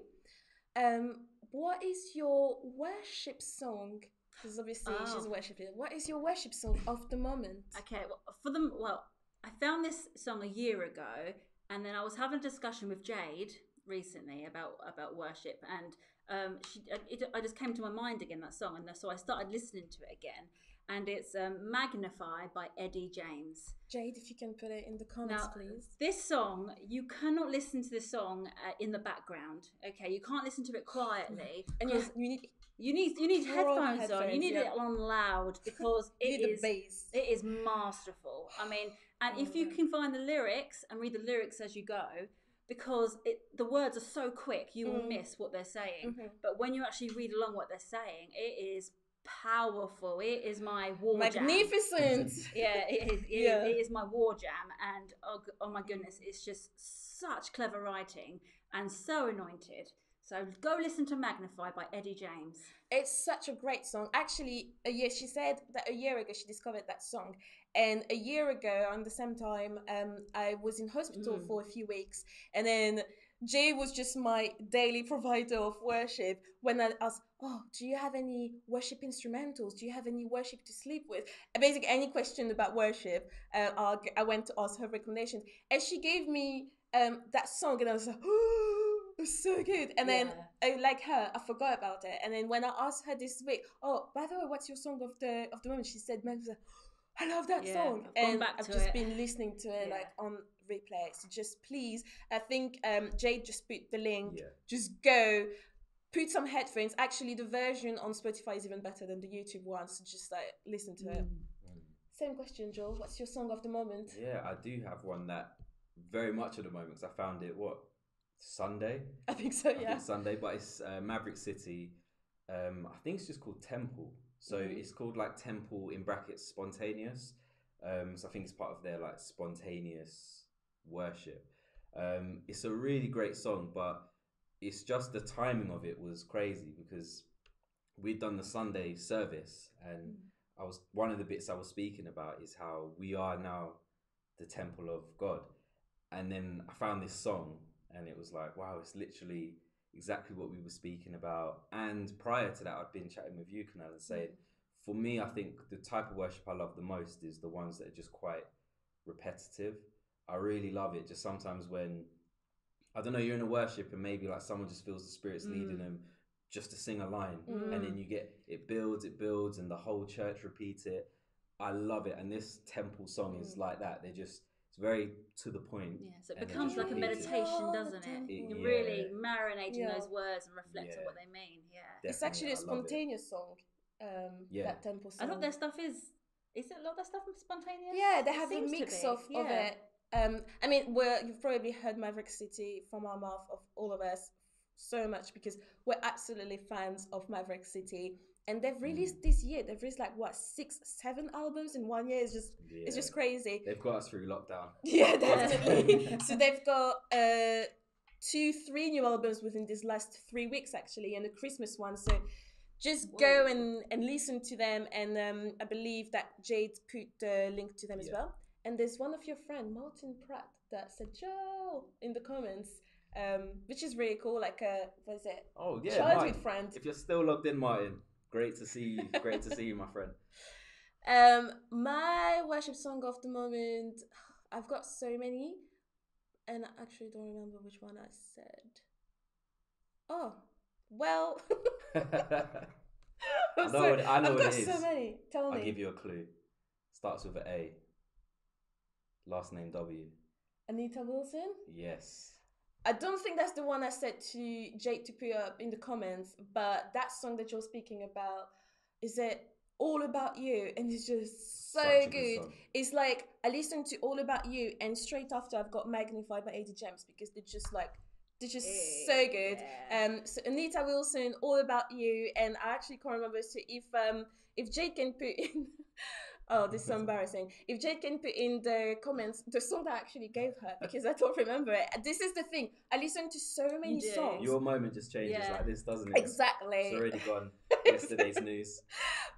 Um, what is your worship song? Because obviously she's a Oh. worship leader. What is your worship song of the moment? Okay, well, for them, well, I found this song a year ago, and then I was having a discussion with Jade recently about about worship, and um, she, it, I just came to my mind again that song, and so I started listening to it again, and it's um, "Magnify" by Eddie James. Jade, if you can put it in the comments, Now, please. This song, you cannot listen to this song uh, in the background. Okay, you can't listen to it quietly. And you need you need you need Proper headphones, on. You need yeah. it on loud because it is it is masterful. I mean, and if Oh, you can find the lyrics and read the lyrics as you go, because it the words are so quick, you will Mm. miss what they're saying. Mhm. But when you actually read along what they're saying, it is powerful. It is my war jam. Magnificent. yeah, it is. It, Yeah. it is my war jam, and oh, oh my goodness, it's just such clever writing and so anointed. So go listen to Magnify by Eddie James. It's such a great song. Actually, a year she said that a year ago she discovered that song, and a year ago, on the same time, um, I was in hospital Mm. for a few weeks, and then Jay was just my daily provider of worship. When I asked, "Oh, do you have any worship instrumentals? Do you have any worship to sleep with?" Basically, any question about worship, uh, I'll went to ask her recommendations, and she gave me um, that song, and I was like, "Oh, it's so good." And then I, like her, I forgot about it. And then when I asked her this week, oh, by the way, what's your song of the of the moment? She said, I love that Yeah, song." I've and back I've just it. been listening to it Yeah. like on replay. So just please, I think um, Jade just put the link. Yeah. Just go. Put some headphones. Actually, the version on Spotify is even better than the YouTube one. So just like listen to it. Same question, Joel. What's your song of the moment? Yeah, I do have one that very much at the moment 'cause I found it what Sunday. I think so, yeah. think Sunday, but it's uh, Maverick City. Um, I think it's just called Temple. So Mhm. it's called like Temple in brackets spontaneous. Um, so I think it's part of their like spontaneous worship. Um, it's a really great song, but it's just the timing of it was crazy because we'd done the Sunday service, and I was one of the bits I was speaking about is how we are now the temple of God, and then I found this song, and it was like, wow, it's literally exactly what we were speaking about. And prior to that, I'd been chatting with you, Canal, and saying, for me, I think the type of worship I love the most is the ones that are just quite repetitive. I really love it. Just sometimes when I don't know, you're in a worship and maybe like someone just feels the spirit's leading Mm. them just to sing a line, Mm. and then you get it builds, it builds, and the whole church repeats it. I love it, and this temple song is Mm. like that. They just it's very to the point. Yeah, so it becomes like a repeat it. meditation, doesn't it? It- You're yeah. really marinating Yeah. those words and reflecting Yeah. what they mean. Yeah. It's actually a love it. spontaneous song. Um, Yeah. that tempo I song. thought their stuff is. Is it a lot of their stuff spontaneous? Yeah, they It have a mix be, of, of it. Um, I mean, we're, you've probably heard Maverick City from our mouth of all of us so much because we're absolutely fans of Maverick City. And they've Mm. released this year. They've released like what six, seven albums in one year. It's just, it's just crazy. They've got us through lockdown. Yeah, definitely. so they've got uh, two, three new albums within these last three weeks, actually, and a Christmas one. So just go and, and listen to them. And um, I believe that Jade put the link to them as well. And there's one of your friend, Martin Pratt, that said Joe in the comments, um, which is really cool. Like a what is it? Oh yeah, childhood Martin. friend. If you're still logged in, Martin, great to see you. Great to see you, my friend. Um, my worship song of the moment, I've got so many, and I actually don't remember which one I said. Oh, well, I know, So, what, I know I've got it is. so many. Tell I'll give you a clue. Starts with an A. Last name W. Anita Wilson. Yes. I don't think that's the one I said to Jake to put up in the comments, but that song that you're speaking about is it all about you, and it's just so good good. It's like I listened to All About You, and straight after I've got Magnified by Eddie James because they're just like they're just so good. Um, so Anita Wilson, All About You, and I actually can't remember. So if um if Jake can put in. Oh, this is so embarrassing. If Jade can put in the comments the song that I actually gave her because I don't remember it. This is the thing. I listen to so many do. songs. Your moment just changes Yeah. like this, doesn't it? Exactly. It's already gone. Yesterday's news.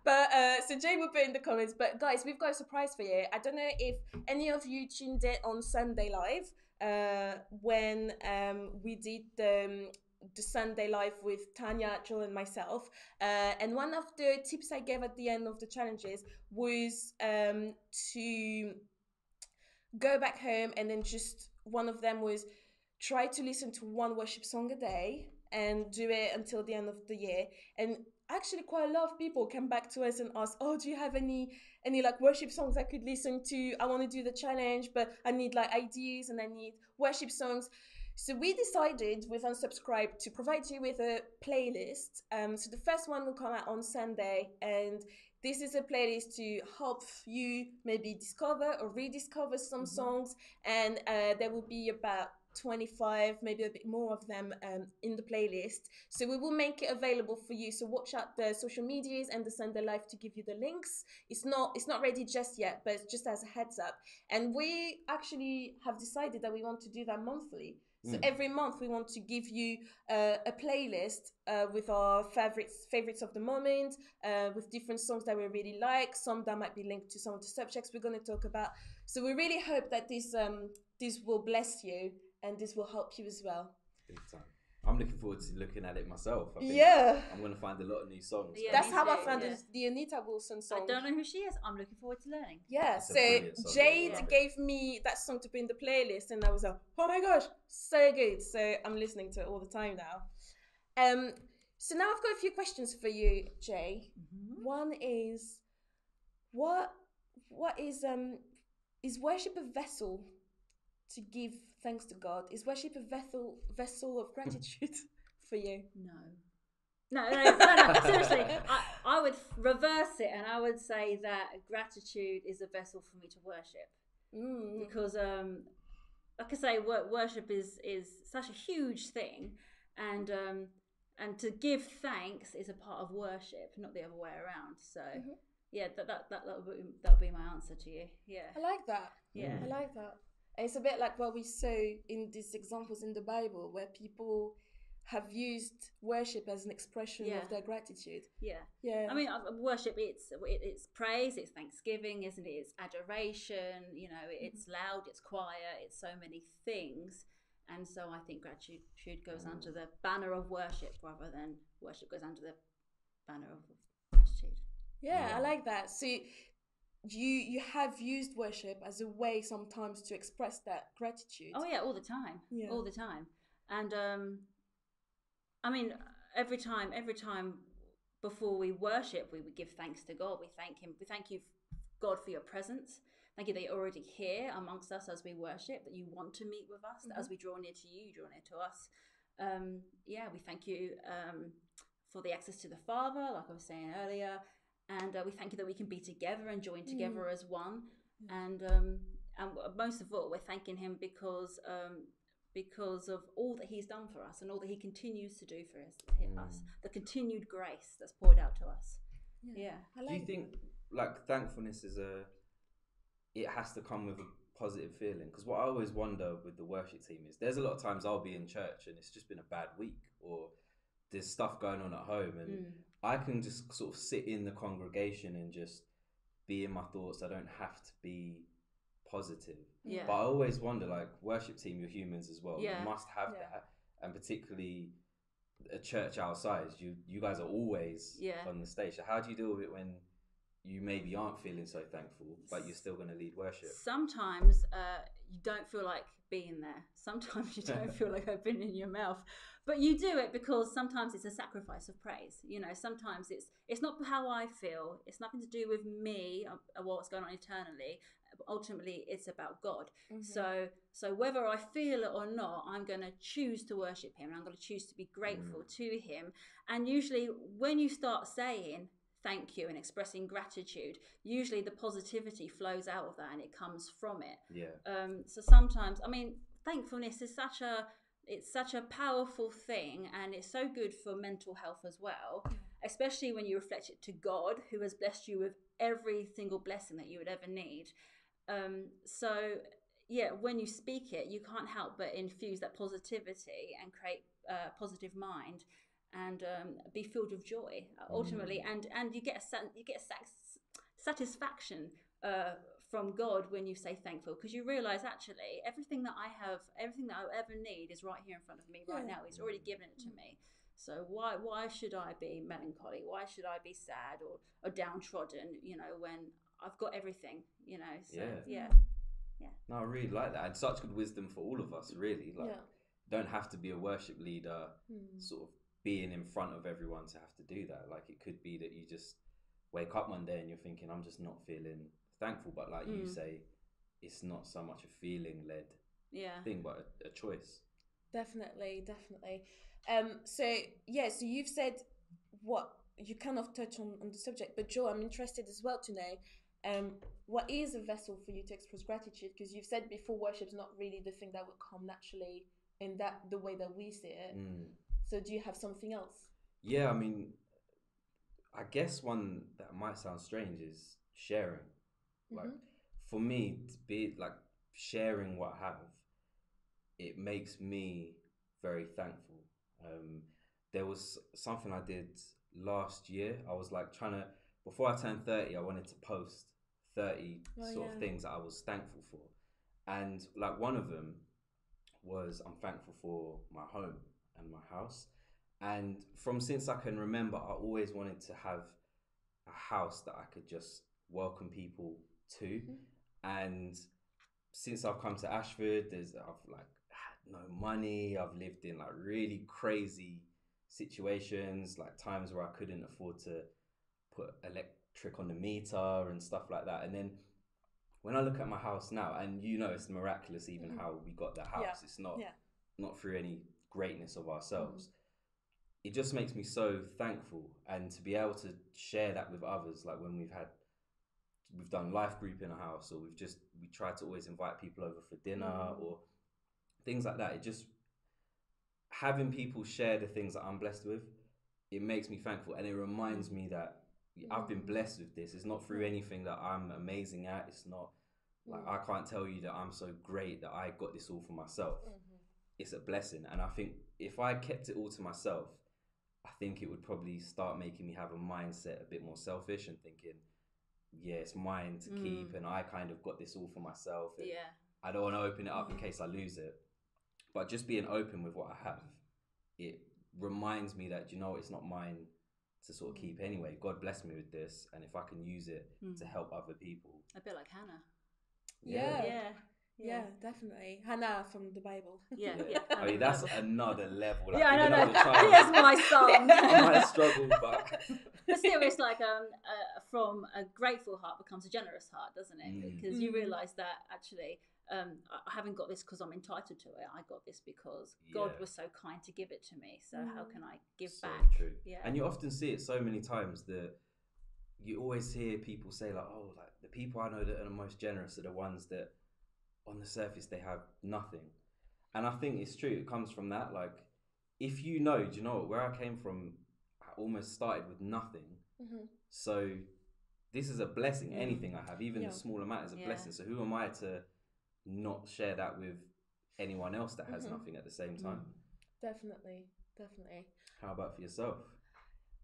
But uh, so Jay will put in the comments. But guys, we've got a surprise for you. I don't know if any of you tuned in on Sunday Live uh, when um, we did the, um, the Sunday Live with Tanya, Joel, and myself. Uh, and one of the tips I gave at the end of the challenges was um, to go back home and then just one of them was try to listen to one worship song a day and do it until the end of the year and actually quite a lot of people came back to us and asked oh do you have any any like worship songs i could listen to i want to do the challenge but i need like ideas and i need worship songs so we decided with unsubscribe to provide you with a playlist. Um, so the first one will come out on sunday and this is a playlist to help you maybe discover or rediscover some songs and uh, there will be about 25 maybe a bit more of them um, in the playlist. So we will make it available for you. So watch out the social medias and the sunday live to give you the links. It's not it's not ready just yet but just as a heads up. And we actually have decided that we want to do that monthly so Mm. every month we want to give you uh, a playlist uh, with our favorites favorites of the moment, uh, with different songs that we really like. Some that might be linked to some of the subjects we're going to talk about. So we really hope that this um, this will bless you and this will help you as well. Big time. I'm looking forward to looking at it myself. I think Yeah. I'm going to find a lot of new songs. Yeah, That's me how I too, found yeah. the Anita Wilson song. I don't know who she is. I'm looking forward to learning. Yeah, It's a so Jade yeah. gave me that song to put in the playlist, and I was like, "Oh my gosh, so good!" So I'm listening to it all the time now. Um, so now I've got a few questions for you, Jay. Mm-hmm. One is, what what is um is worship a vessel to give thanks to God? Is worship a vessel vessel of gratitude for you? No. No, no, no, no, seriously, I, I would reverse it and I would say that gratitude is a vessel for me to worship. Mm. Because, um, like I say, worship is, is such a huge thing, and um, and to give thanks is a part of worship, not the other way around. So, Mhm. yeah, that that that that'll be, that'll be my answer to you. Yeah, I like that. Yeah. I like that. It's a bit like what we saw in these examples in the Bible where people have used worship as an expression Yeah. of their gratitude. Yeah. Yeah. I mean, uh, worship. It's it's praise. It's thanksgiving, isn't it? It's adoration. You know, it's loud. It's quiet. It's so many things. And so I think gratitude goes under the banner of worship rather than worship goes under the banner of gratitude. Yeah, I like that. So you you have used worship as a way sometimes to express that gratitude. Oh yeah, all the time. Yeah. All the time. And um I mean every time every time before we worship we would give thanks to God. We thank him. We thank you God for your presence. Thank you that you're already here amongst us as we worship, that you want to meet with us, that as Mhm. we draw near to you, you draw near to us. Um, yeah, we thank you um, for the access to the Father, like I was saying earlier, and uh, we thank you that we can be together and join together Mm. as one. And um, and most of all, we're thanking Him because um, because of all that He's done for us and all that He continues to do for us, us the continued grace that's poured out to us. Yeah, I Do you think like thankfulness is a it has to come with a positive feeling? Because what I always wonder with the worship team is there's a lot of times I'll be in church and it's just been a bad week or there's stuff going on at home and Mm. I can just sort of sit in the congregation and just be in my thoughts. I don't have to be positive. Yeah. But I always wonder like worship team, you're humans as well. Yeah. You must have Yeah. that. And particularly a church our size, you you guys are always Yeah. on the stage. So how do you deal with it when you maybe aren't feeling so thankful, but you're still going to lead worship? Sometimes uh, you don't feel like being there. Sometimes you don't feel like opening in your mouth, but you do it because sometimes it's a sacrifice of praise. You know, sometimes it's it's not how I feel. It's nothing to do with me or or what's going on eternally. Ultimately, it's about God. Mhm. So so whether I feel it or not, I'm going to choose to worship Him. and I'm going to choose to be grateful to Him. And usually, when you start saying thank you and expressing gratitude, usually the positivity flows out of that and it comes from it. Yeah. Um, so sometimes, I mean, thankfulness is such a it's such a powerful thing, and it's so good for mental health as well. Especially when you reflect it to God, who has blessed you with every single blessing that you would ever need. Um, so yeah, when you speak it, you can't help but infuse that positivity and create a positive mind and um, be filled with joy uh, ultimately. And and you get a you get a satisfaction uh, from God when you say thankful because you realize actually everything that I have, everything that I ever need is right here in front of me right Yeah. now. He's already given it to me. So why why should I be melancholy? Why should I be sad or, or downtrodden? You know when I've got everything. You know. So Yeah. yeah. Yeah. No, I really like that, and such good wisdom for all of us. Really, like, Yeah. don't have to be a worship leader, Mm. sort of being in front of everyone to have to do that. Like, it could be that you just wake up one day and you're thinking, "I'm just not feeling thankful," but like you Mm. say, it's not so much a feeling led Yeah. thing, but a, a choice. Definitely, definitely. Um, so yeah, so you've said what you kind of touch on, on the subject, but Joe, I'm interested as well to know um, what is a vessel for you to express gratitude? Because you've said before, worship's not really the thing that would come naturally in that the way that we see it. Mm. So do you have something else? Yeah, I mean, I guess one that might sound strange is sharing. Like Mhm. for me, to be like sharing what I have, it makes me very thankful. Um, there was something I did last year. I was like trying to before I turned thirty, I wanted to post thirty Oh, sort yeah. of things that I was thankful for, and like one of them was I'm thankful for my home and my house. And from since I can remember, I always wanted to have a house that I could just welcome people to. And since I've come to Ashford, there's I've like had no money. I've lived in like really crazy situations, like times where I couldn't afford to put electric on the meter and stuff like that. And then when I look at my house now, and you know it's miraculous even Mhm. how we got that house. Yeah. It's not Yeah. not through any greatness of ourselves. It just makes me so thankful, and to be able to share that with others, like when we've had we've done life group in a house, or we've just we try to always invite people over for dinner Mm. or things like that. It just having people share the things that I'm blessed with, it makes me thankful, and it reminds me that I've been Mm. blessed with this. It's not through anything that I'm amazing at. It's not like Mm. I can't tell you that I'm so great that I got this all for myself. Mm-hmm. It's a blessing, and I think if I kept it all to myself, I think it would probably start making me have a mindset a bit more selfish and thinking, yeah, it's mine to keep, Mm. and I kind of got this all for myself. Yeah. I don't want to open it up in Mm. case I lose it. But just being open with what I have, it reminds me that you know it's not mine to sort of keep anyway. God bless me with this, and if I can use it Mm. to help other people, A bit like Hannah. Yeah. Yeah. Yeah, definitely. Hannah from the Bible. Yeah, yeah. I mean that's another level. Like, Yeah, I even know, as no. a child, Here's my song. I might struggle, but but still, it's like um, uh, from a grateful heart becomes a generous heart, doesn't it? Mm. Because you Mm. realise that actually, um, I I haven't got this because I'm entitled to it. I got this because God was so kind to give it to me. So how Mm. can I give so back? true. Yeah. And you often see it so many times that you always hear people say like, "Oh, like the people I know that are the most generous are the ones that, on the surface, they have nothing." And I think it's true. It comes from that. Like, if you know, do you know where I came from? I almost started with nothing. Mhm. So this is a blessing. Mm. Anything I have, even Yeah. the small amount, is a Yeah. blessing. So who am I to not share that with anyone else that has Mhm. nothing at the same time? Definitely, definitely. How about for yourself?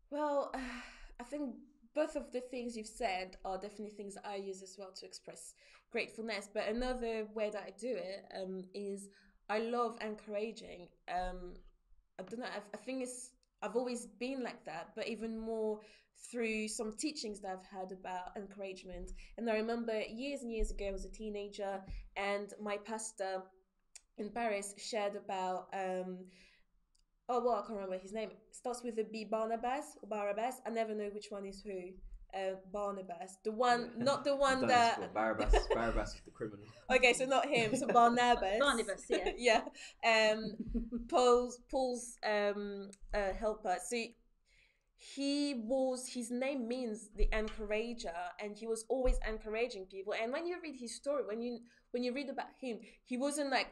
Well, I think both of the things you've said are definitely things that I use as well to express gratefulness. But another way that I do it um, is I love encouraging. Um, I don't know. I, I think it's I've always been like that, but even more through some teachings that I've had about encouragement. And I remember years and years ago, I was a teenager, and my pastor in Paris shared about um, oh well, I can't remember his name. starts with a B. Barnabas or Barabbas. I never know which one is who. Uh, Barnabas, the one, not the one that. this for Barabbas, Barabbas is the criminal. Okay, so not him. So Barnabas. Barnabas, yeah. yeah. Um, Paul's Paul's um uh, helper. So he was his name means the encourager, and he was always encouraging people. And when you read his story, when you when you read about him, he wasn't like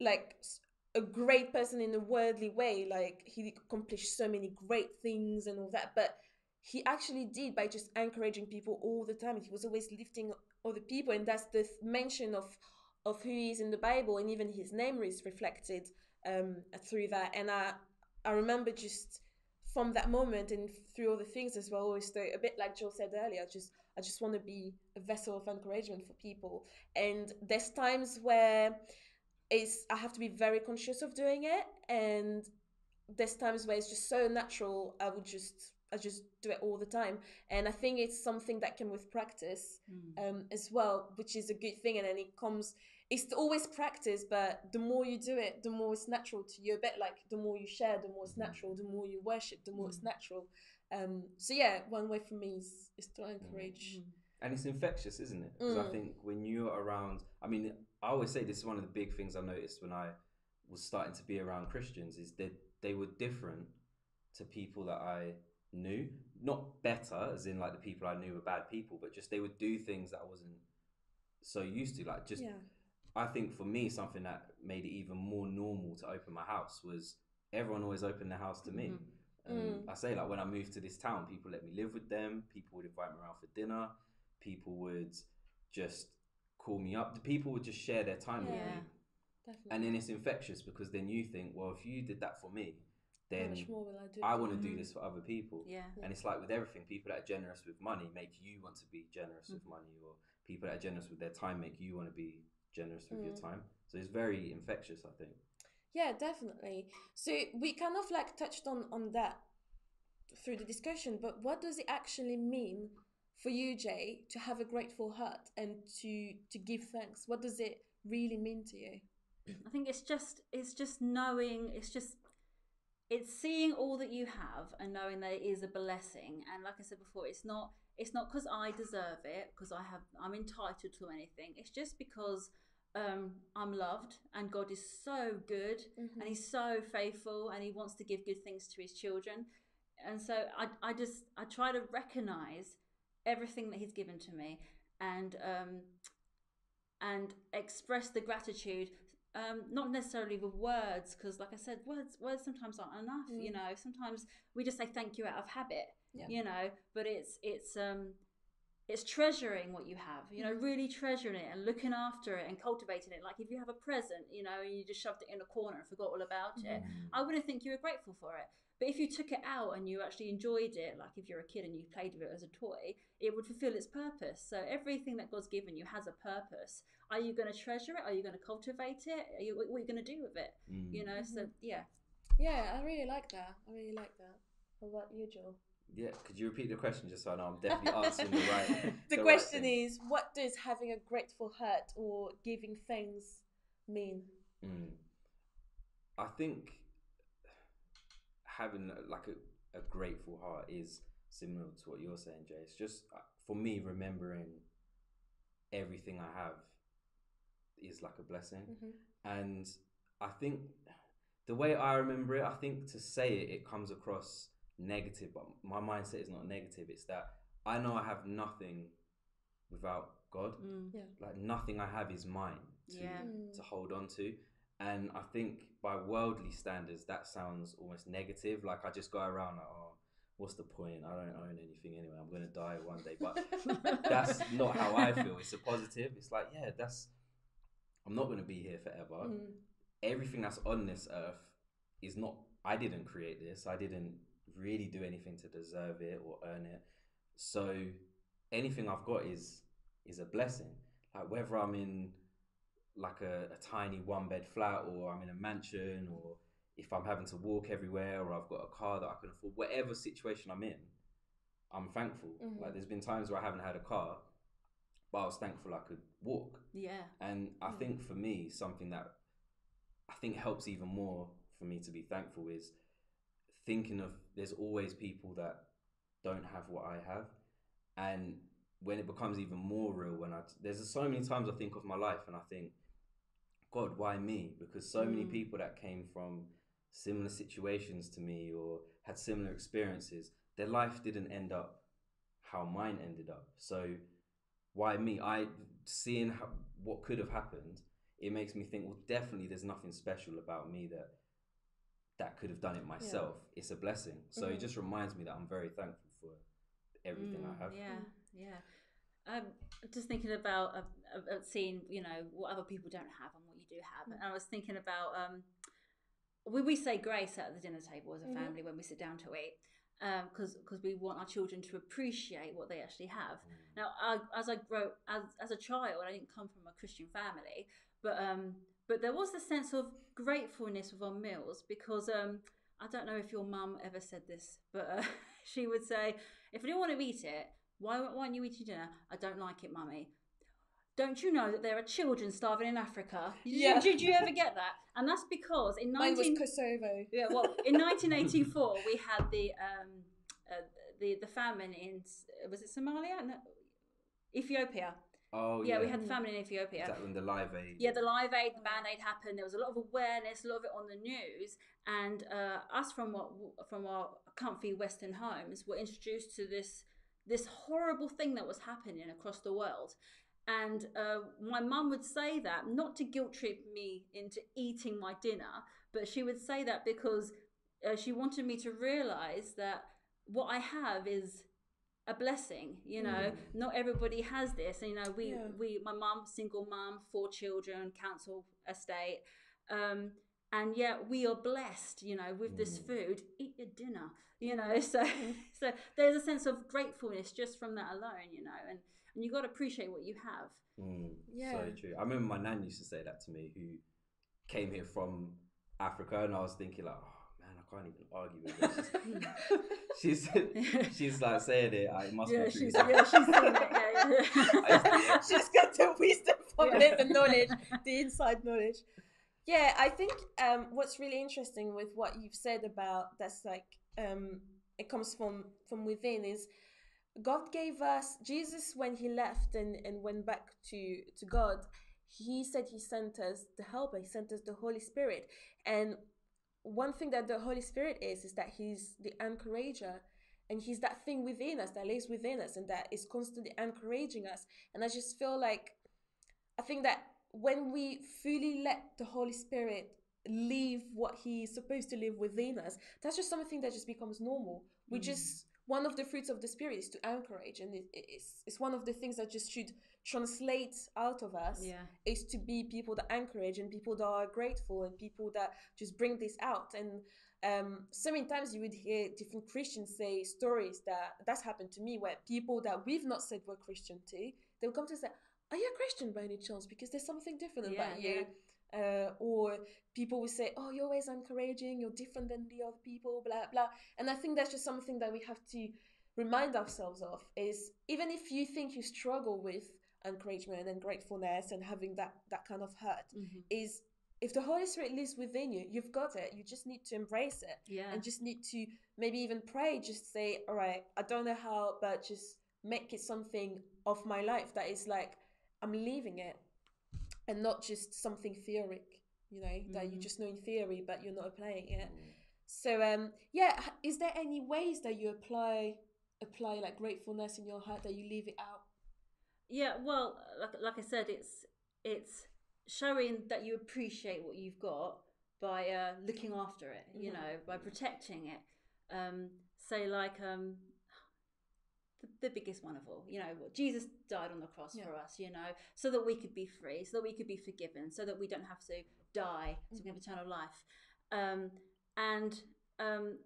like s- a great person in a worldly way. Like he accomplished so many great things and all that, but he actually did by just encouraging people all the time. He was always lifting other people, and that's the th- mention of of who he is in the Bible, and even his name is reflected um, through that. And I I remember just from that moment and through all the things as well, always thought, a bit like Joel said earlier, just I just want to be a vessel of encouragement for people. And there's times where it's I have to be very conscious of doing it, and there's times where it's just so natural. I would just I just do it all the time, and I think it's something that can with practice um, as well, which is a good thing. And then it comes. It's always practice, but the more you do it, the more it's natural to you. A bit like the more you share, the more it's natural. The more you worship, the more it's natural. Um, so yeah, one way for me is, is to encourage. and it's infectious, isn't it? Because I Mm. think when you're around, I mean, I always say this is one of the big things I noticed when I was starting to be around Christians is that they were different to people that I knew. Not better, as in like the people I knew were bad people, but just they would do things that I wasn't so used to. Like just, Yeah. I think for me, something that made it even more normal to open my house was everyone always opened their house to me. Mhm. And Mm. I say like when I moved to this town, people let me live with them. People would invite me around for dinner. People would just call me up. The people would just share their time with Yeah, me. Definitely. And then it's infectious because then you think, well, if you did that for me, then much more will I do I want to do this for other people. Yeah. And it's like with everything, people that are generous with money make you want to be generous with money, or people that are generous with their time make you want to be generous with your Mm. time. So it's very infectious, I think. Yeah, definitely. So we kind of like touched on on that through the discussion, but what does it actually mean for you, Jay, to have a grateful heart and to to give thanks? What does it really mean to you? I think it's just it's just knowing it's just it's seeing all that you have and knowing that it is a blessing. And like I said before, it's not it's not because I deserve it because I have I'm entitled to anything. It's just because um, I'm loved and God is so good and He's so faithful and He wants to give good things to His children. And so I I just I try to recognize everything that He's given to me and um, and express the gratitude um, not necessarily with words because like i said words words sometimes aren't enough you Mm. know sometimes we just say thank you out of habit Yeah. you know but it's it's um it's treasuring what you have you know Mhm. really treasuring it and looking after it and cultivating it like if you have a present you know and you just shoved it in a corner and forgot all about it Mhm. i wouldn't think you were grateful for it but if you took it out and you actually enjoyed it, like if you're a kid and you played with it as a toy, it would fulfill its purpose. So everything that God's given you has a purpose. Are you going to treasure it? Are you going to cultivate it? Are you, what are you going to do with it? You know, so Mhm. yeah. Yeah, I really like that. I really like that. What about you, Joel? Yeah, could you repeat the question just so I know I'm definitely answering the right. the, right question thing? is, what does having a grateful heart or giving thanks mean? Mm. I think having uh, like a, a grateful heart is similar to what you're saying, Jay. It's just uh, for me remembering everything I have is like a blessing, Mhm. and I think the way I remember it, I think to say it, it comes across negative, but my mindset is not negative. It's that I know I have nothing without God. Mm. Yeah. Like nothing I have is mine to Yeah. Mm. to hold on to. And I think by worldly standards, that sounds almost negative. Like I just go around like, oh, what's the point? I don't own anything anyway. I'm gonna die one day. But that's not how I feel. It's a positive. It's like, yeah, that's. I'm not gonna be here forever. Mm. Everything that's on this earth is not. I didn't create this. I didn't really do anything to deserve it or earn it. So anything I've got is is a blessing. Like whether I'm in like a, a tiny one bed flat or I'm in a mansion or if I'm having to walk everywhere or I've got a car that I can afford, whatever situation I'm in, I'm thankful. Mhm. Like there's been times where I haven't had a car, but I was thankful I could walk. Yeah. And I Mm. think for me, something that I think helps even more for me to be thankful is thinking of there's always people that don't have what I have. And when it becomes even more real, when I there's so many times I think of my life and I think, God, why me? Because so many Mm. people that came from similar situations to me or had similar experiences, their life didn't end up how mine ended up. So why me? I seeing how, what could have happened, it makes me think. Well, definitely, there's nothing special about me that that could have done it myself. It's a blessing. So it Mhm. just reminds me that I'm very thankful for everything I Mm, have. Yeah, yeah. Um, just thinking about uh, uh, seeing, you know, what other people don't have and what you do have. And I was thinking about um, we we say grace at the dinner table as a Mhm. family when we sit down to eat. Because because we want our children to appreciate what they actually have. Now, I, as I grow as as a child, I didn't come from a Christian family, but um, but there was the sense of gratefulness with our meals because um, I don't know if your mum ever said this, but uh, she would say, "If you don't want to eat it, why why aren't you eating dinner? I don't like it, mummy." Don't you know that there are children starving in Africa? Did, Yeah. you, did you ever get that? And that's because in Mine was 19... Kosovo. Yeah, well, in 1984 we had the um, uh, the the famine in was it Somalia? No, Ethiopia. Oh yeah, yeah, we had the famine in Ethiopia. Is that when the live aid? Yeah, the Live Aid, the Band Aid happened. There was a lot of awareness, a lot of it on the news, and uh, us from what from our comfy Western homes were introduced to this this horrible thing that was happening across the world. And uh, my mum would say that not to guilt trip me into eating my dinner, but she would say that because uh, she wanted me to realize that what I have is a blessing you know? Mm. not everybody has this and, you know we Yeah. we my mum single mum four children council estate um and yet we are blessed you know with this food. Eat your dinner you know? So so there's a sense of gratefulness just from that alone you know? And and you've got to appreciate what you have Mm, Yeah. So true. I remember my nan used to say that to me, who came here from Africa, and I was thinking like, oh man, I can't even argue with her. She's she's, she's like saying it. I must Yeah, be true. she's- yeah, she's seen it, yeah, yeah. She's got the wisdom from Yeah. it, the knowledge, the inside knowledge. Yeah, I think um, what's really interesting with what you've said about that's like um, it comes from from within is God gave us Jesus when he left and, and went back to to God. He said he sent us the helper. He sent us the Holy Spirit. And one thing that the Holy Spirit is is that he's the encourager and he's that thing within us that lives within us and that is constantly encouraging us. And I just feel like I think that when we fully let the Holy Spirit live what He's supposed to live within us, that's just something that just becomes normal. We Mm. just one of the fruits of the Spirit is to encourage, and it, it's it's one of the things that just should translate out of us. Yeah. is to be people that encourage and people that are grateful and people that just bring this out and. Um, so many times you would hear different Christians say stories that that's happened to me where people that we've not said we're Christian to, they will come to say, are you a Christian by any chance? Because there's something different Yeah, about you. Uh, or people will say, "Oh, you're always encouraging. You're different than the other people." Blah blah. And I think that's just something that we have to remind ourselves of. Is even if you think you struggle with encouragement and gratefulness and having that that kind of hurt, Mhm. is if the Holy Spirit lives within you, you've got it. You just need to embrace it Yeah. and just need to maybe even pray. Just say, "All right, I don't know how, but just make it something of my life that is like I'm leaving it." And not just something theoric, you know, that you Mhm. just know in theory but you're not applying it. So um yeah, is there any ways that you apply apply like gratefulness in your heart that you leave it out? Yeah, well, like, like I said, it's it's showing that you appreciate what you've got by uh, looking after it. You Mhm. know, by protecting it. Um, say like um, the, the biggest one of all. You know, Jesus died on the cross Yeah. for us. You know, so that we could be free, so that we could be forgiven, so that we don't have to die to have eternal life. Um, and um,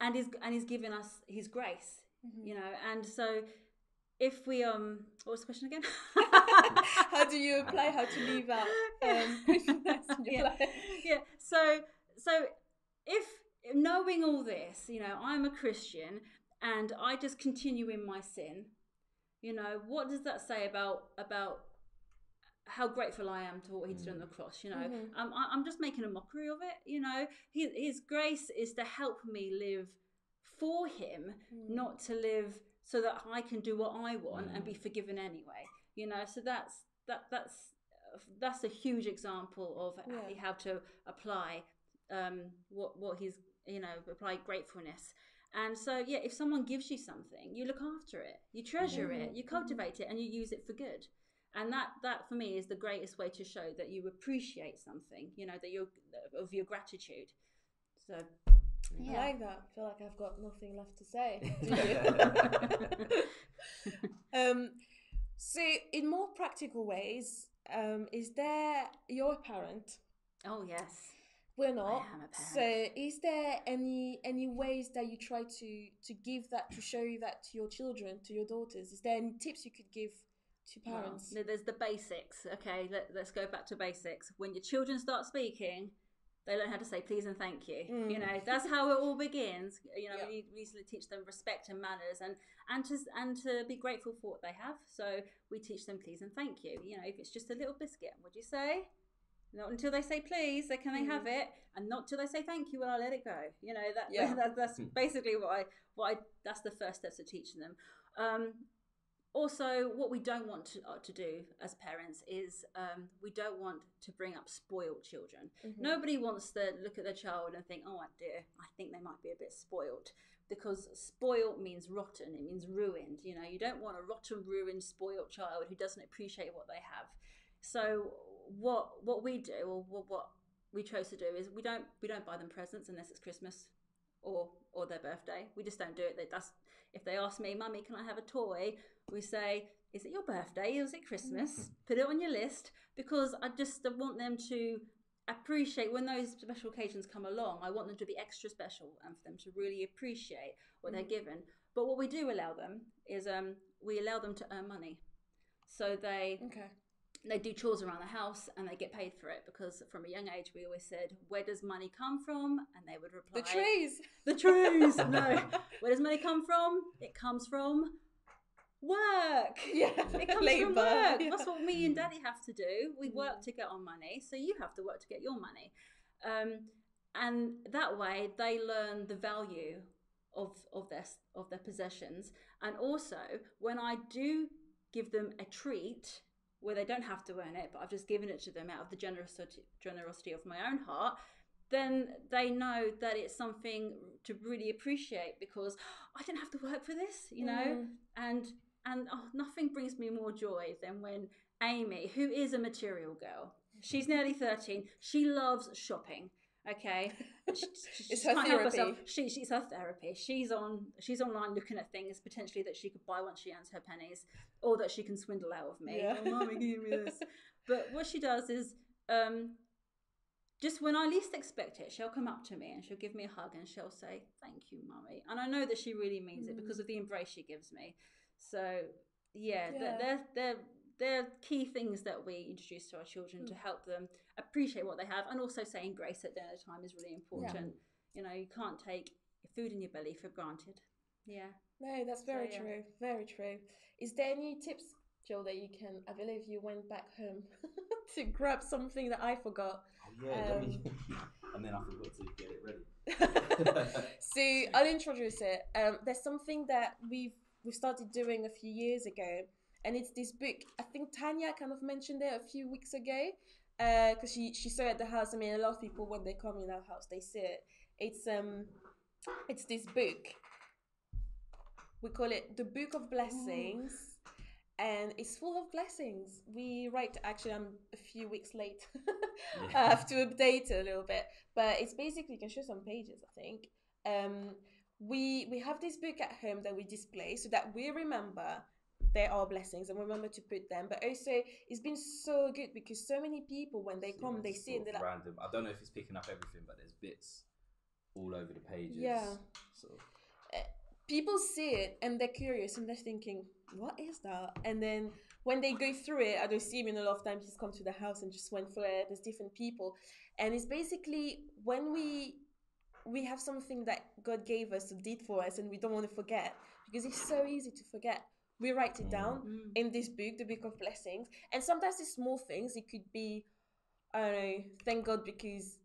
and he's and he's given us his grace. You know, and so if we um, what was the question again? how do you apply how to leave out um gratefulness in your yeah. yeah. So so if knowing all this, you know, I'm a Christian and I just continue in my sin. You know, what does that say about about how grateful I am to what he did on the cross? You know, Mhm. um, I, I'm just making a mockery of it. You know, his, his grace is to help me live for him, not to live so that I can do what I want and be forgiven anyway. You know, so that's that that's that's a huge example of Yeah. how to apply um, what what he's you know apply gratefulness. And so yeah, if someone gives you something, you look after it, you treasure it, Mhm, you cultivate it, and you use it for good. And that that for me is the greatest way to show that you appreciate something. You know that you're of your gratitude. So I like that. I feel like I've got nothing left to say. Um, so, in more practical ways, um, is there you're parent? Oh yes, we're not. am a parent. So, is there any any ways that you try to to give that to show that to your children, to your daughters? Is there any tips you could give to Well, parents? no, there's the basics. Okay, let, let's go back to basics. When your children start speaking, they learn how to say please and thank you. You Mm. know, that's how it all begins. You know, Yeah. we, we usually teach them respect and manners and and to and to be grateful for what they have. So we teach them please and thank you. You know, if it's just a little biscuit, would you say? Not until they say please, they can they have Mm. it, and not till they say thank you, will I let it go. You know that, Yeah. that that's basically what I what I that's the first steps of teaching them. Um, also, what we don't want to, uh, to do as parents is um, we don't want to bring up spoiled children. Mhm. Nobody wants to look at their child and think, oh dear, I think they might be a bit spoiled. Because spoiled means rotten, it means ruined. You know, you don't want a rotten, ruined, spoiled child who doesn't appreciate what they have. So, what what we do, or what, what we chose to do, is we don't we don't buy them presents unless it's Christmas or or their birthday. We just don't do it. They, that's if they ask me, "Mummy, can I have a toy?" We say, "Is it your birthday? Is it Christmas?" Put it on your list because I just want them to appreciate when those special occasions come along. I want them to be extra special and for them to really appreciate what Mhm. they're given. But what we do allow them is um, we allow them to earn money, so they Okay. They do chores around the house and they get paid for it because from a young age we always said where does money come from? And they would reply The trees. the trees. No. Where does money come from? It comes from work. Yeah, it comes from work. Yeah. that's what me and daddy have to do. We work to get our money so you have to work to get your money. Um, and that way they learn the value of of their of their possessions. And also when i do give them a treat where they don't have to earn it but i've just given it to them out of the generosity generosity of my own heart then they know that it's something to really appreciate because I didn't have to work for this, you know, Mm. and and oh, nothing brings me more joy than when Amy, who is a material girl, she's nearly thirteen, she loves shopping. Okay, she, she It's she her can't help herself. therapy. She, she's her therapy. She's on she's online looking at things potentially that she could buy once she earns her pennies, or that she can swindle out of me. Yeah. Oh, mommy, give me this. But what she does is um, just when I least expect it, she'll come up to me and she'll give me a hug and she'll say, Thank you, mummy. And I know that she really means it because of the embrace she gives me. So, yeah, Yeah. They're, they're, they're, key things that we introduce to our children to Mm. help them appreciate what they have, and also saying grace at dinner time is really important. You know, you can't take food in your belly for granted. Yeah. No, that's very yeah. true. Very true. Is there any tips, Joe, that you can? I believe you went back home to grab something that I forgot. Oh, Yeah, Um, and then I forgot to get it ready. so I'll introduce it. Um, there's something that we've we started doing a few years ago, and it's this book. I think Tanya kind of mentioned it a few weeks ago, because she she saw it at the house. I mean, a lot of people when they come in our house, they see it. It's um, it's this book. We call it the Book of Blessings. And it's full of blessings. We write actually. I'm a few weeks late. I have to update it a little bit, but it's basically you can show some pages. I think um, we we have this book at home that we display so that we remember there are blessings and remember to put them. But also, it's been so good because so many people when they come, they see it and they're like, random. I don't know if it's picking up everything, but there's bits all over the pages. Yeah. So eh, people see it and they're curious and they're thinking, what is that? And then when they go through it, I don't see him in a lot of times. He's come to the house and just went through it. There's different people, and it's basically when we we have something that God gave us or did for us, and we don't want to forget because it's so easy to forget. We write it down in this book, the Book of Blessings, and sometimes it's small things. It could be, I don't know, thank God because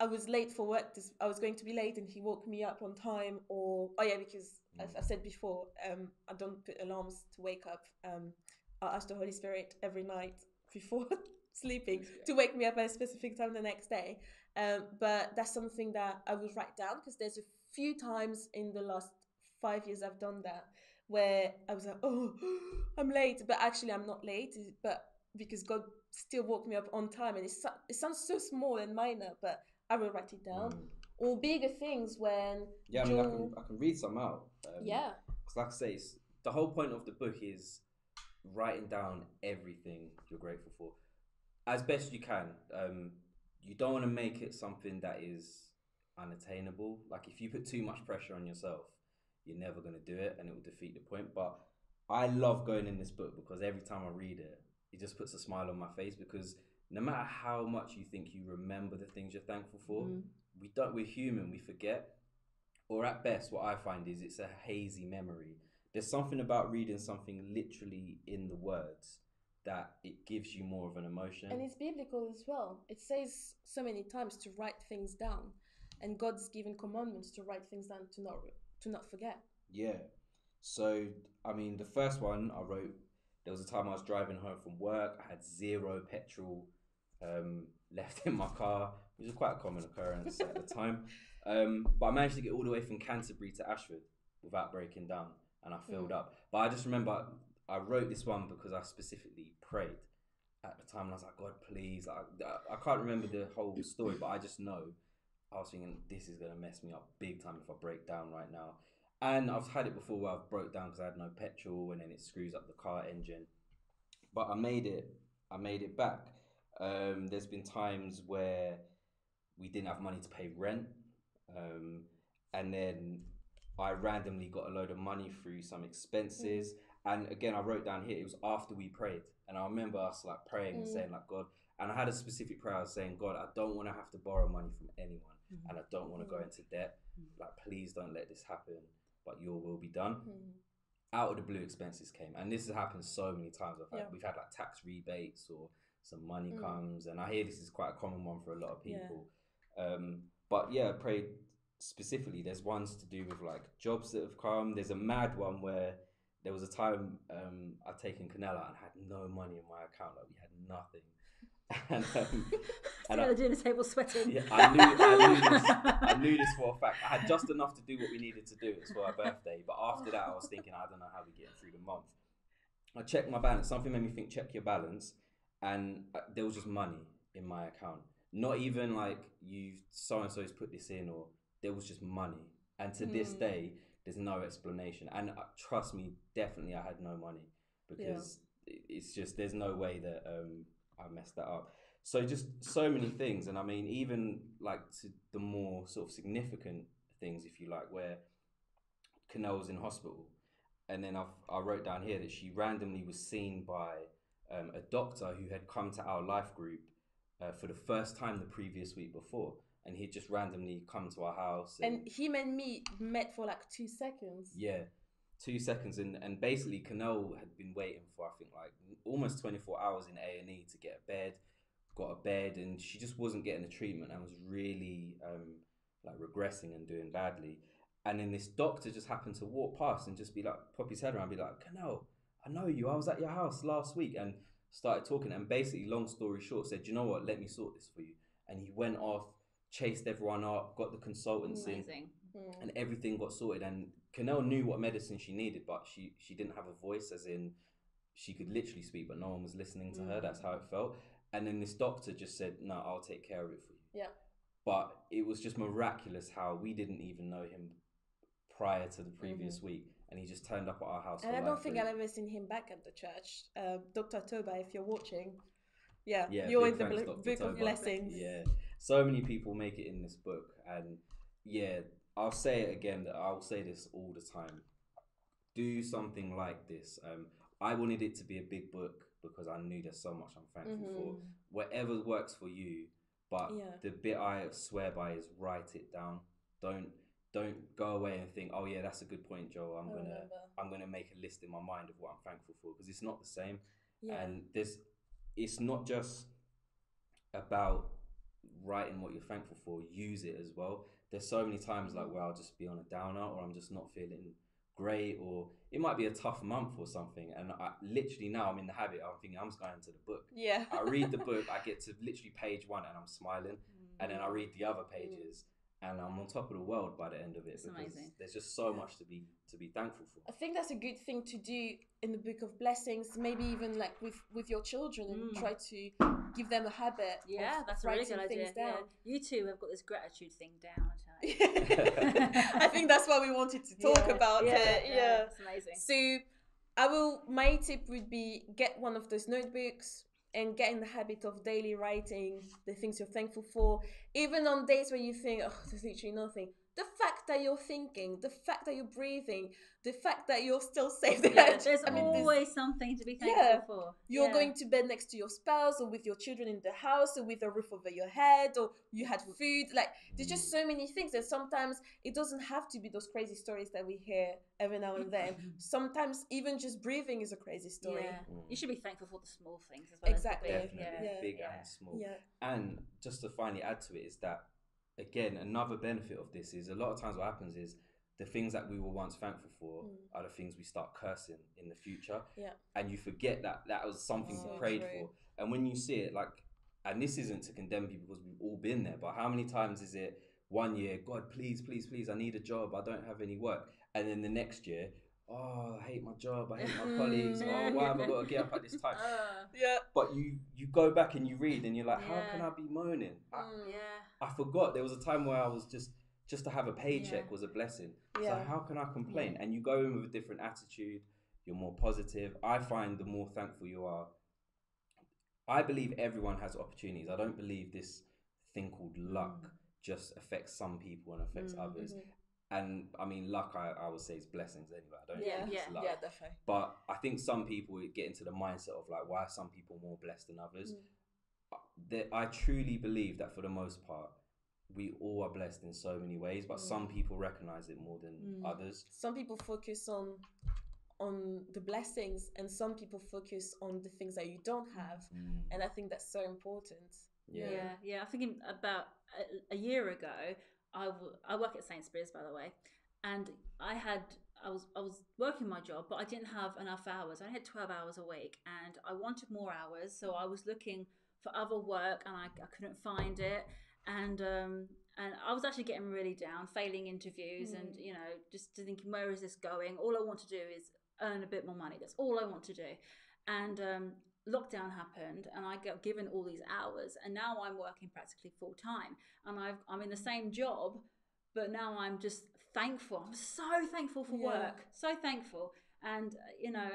I was late for work. This, I was going to be late, and He woke me up on time. Or oh yeah, because as I said before, um, I don't put alarms to wake up. Um, I ask the Holy Spirit every night before sleeping to wake me up at a specific time the next day. Um, but that's something that I will write down because there's a few times in the last five years I've done that where I was like, oh, I'm late, but actually I'm not late, but because God still woke me up on time, and it, it sounds so small and minor, but I will write it down. Or bigger things when Mm. yeah, I mean, I can I can read some out. Um, Yeah. Because like I say, it's, the whole point of the book is writing down everything you're grateful for, as best you can. Um, you don't want to make it something that is unattainable. Like if you put too much pressure on yourself, you're never going to do it, and it will defeat the point. But I love going in this book because every time I read it, it just puts a smile on my face because no matter how much you think you remember the things you're thankful for, Mm. we don't. We're human. We forget, or at best, what I find is it's a hazy memory. There's something about reading something literally in the words that it gives you more of an emotion. And it's biblical as well. It says so many times to write things down, and God's given commandments to write things down to not to not forget. Yeah. So, I mean, the first one I wrote, there was a time I was driving home from work. I had zero petrol um, left in my car, which is quite a common occurrence at the time. Um, but I managed to get all the way from Canterbury to Ashford without breaking down, and I filled Mm. up. But I just remember I wrote this one because I specifically prayed at the time, and I was like, God, please. Like, I, I can't remember the whole story, but I just know I was thinking this is gonna mess me up big time if I break down right now. And I've had it before where I've broke down because I had no petrol, and then it screws up the car engine. But I made it. I made it back. Um, there's been times where we didn't have money to pay rent, um, and then I randomly got a load of money through some expenses. And again, I wrote down here it was after we prayed, and I remember us like praying and Mm. saying like God. And I had a specific prayer I was saying, God, I don't want to have to borrow money from anyone, Mhm. and I don't want to go Mm. into debt. Like, please don't let this happen, but Your will be done Mm. out of the blue expenses came and this has happened so many times I've had, Yeah. we've had like tax rebates or some money Mm. comes and i hear this is quite a common one for a lot of Yeah. people um, but yeah pray specifically there's ones to do with like jobs that have come there's a mad one where there was a time um, i'd taken canela and had no money in my account like we had nothing and, um, the dinner table sweating. yeah, I knew, I knew this. I knew this for a fact. I had just enough to do what we needed to do. It was for our birthday, but after that, I was thinking, I don't know how we're getting through the month. I checked my balance. Something made me think, check your balance, and uh, there was just money in my account. Not even like you so and so's put this in, or there was just money. And to this Mm. day, there's no explanation. And uh, trust me, definitely, I had no money because it- it's just there's no way that um, I messed that up. So just so many things, and I mean, even like to the more sort of significant things, if you like, where Canal was in hospital, and then I've, I wrote down here that she randomly was seen by um, a doctor who had come to our life group uh, for the first time the previous week before, and he'd just randomly come to our house. And him and me met for like two seconds. Yeah, two seconds, and and basically, Canel had been waiting for I think like almost twenty four hours in A and E to get a bed, got a bed, and she just wasn't getting the treatment and was really um, like regressing and doing badly. And then this doctor just happened to walk past and just be like, pop his head around, and be like, Canel, I know you. I was at your house last week, and started talking. And basically, long story short, said, you know what? Let me sort this for you. And he went off, chased everyone up, got the consultants Amazing. Mm. in, and everything got sorted. And Canel knew what medicine she needed, but she she didn't have a voice, as in she could literally speak, but no one was listening to her. That's how it felt. And then this doctor just said, "No, I'll take care of it for you." Yeah. But it was just miraculous how we didn't even know him prior to the previous week, and he just turned up at our house. Mm-hmm. And I don't think. I've ever seen him back at the church. Uh, Dr. Toba, if you're watching, yeah, Yeah, you're in the bl- book of blessings. Yeah, so many people make it in this book, and yeah, I'll say it again. That I'll say this all the time. Do something like this. Um, I wanted it to be a big book because I knew there's so much I'm thankful for. Mhm. Whatever works for you, but Yeah. the bit I swear by is write it down. Don't don't go away and think, oh yeah, that's a good point, Joe. I'm I gonna remember. I'm gonna make a list in my mind of what I'm thankful for because it's not the same. Yeah. And there's it's not just about writing what you're thankful for, use it as well. There's so many times like where I'll just be on a downer or I'm just not feeling great or it might be a tough month or something and I literally now I'm in the habit I'm thinking I'm just going to the book. Yeah. I read the book, I get to literally page one and I'm smiling and then I read the other mm. pages and I'm on top of the world by the end of it because amazing. there's just so much to be to be thankful for. I think that's a good thing to do in the book of blessings, maybe even like with with your children and Mm. try to give them a habit. Yeah, of that's a really writing good idea. things Yeah. You two have got this gratitude thing down. I. I think that's why we wanted to talk Yeah, about yeah, it. yeah, Yeah, it's amazing. So, I will. My tip would be get one of those notebooks and get in the habit of daily writing the things you're thankful for, even on days where you think, oh, there's literally nothing. The fact that you're thinking, the fact that you're breathing, the fact that you're still safe. Yeah, there's I mean, always something to be thankful yeah. for. You're Yeah. going to bed next to your spouse or with your children in the house or with a roof over your head or you had food. Like there's just so many things. And sometimes it doesn't have to be those crazy stories that we hear every now and then. Sometimes even just breathing is a crazy story. Yeah. You mm. should be thankful for the small things as well. Exactly. As the big. Definitely, Yeah. big yeah. and small. Yeah. And just to finally add to it is that again another benefit of this is a lot of times what happens is the things that we were once thankful for Mm. are the things we start cursing in the future. Yeah. And you forget that that was something So you prayed true. for. And when you see it, like, and this isn't to condemn people because we've all been there, but how many times is it one year, God, please, please, please, I need a job, I don't have any work. And then the next year, oh, I hate my job, I hate my colleagues, oh, why have I got to get up at this time? Yeah. But you you go back and you read and you're like, how can I be moaning? I, Mm. Yeah. I forgot there was a time where I was just just to have a paycheck Yeah. was a blessing. Yeah. So how can I complain? And you go in with a different attitude. You're more positive. I find the more thankful you are. I believe everyone has opportunities. I don't believe this thing called luck just affects some people and affects Mm, others. mhm. And I mean, luck, I, I would say is blessings anyway. I don't Yeah, think it's yeah, luck. yeah, definitely. But I think some people get into the mindset of like, why are some people more blessed than others? Mm. that I truly believe that for the most part, we all are blessed in so many ways, but some people recognize it more than Mm. others. Some people focus on on the blessings and some people focus on the things that you don't have. Mm. And I think that's so important. Yeah, yeah. I think about a, a year ago. I, w- I work at Sainsbury's, by the way, and I had I was I was working my job, but I didn't have enough hours. I had twelve hours a week, and I wanted more hours, so I was looking for other work, and I, I couldn't find it, and um and I was actually getting really down, failing interviews, and Mm. you know just thinking where is this going? All I want to do is earn a bit more money. That's all I want to do, and um, lockdown happened and I got given all these hours and now I'm working practically full time and I've, I'm in the same job but now I'm just thankful I'm so thankful for Yeah. work so thankful and uh, you know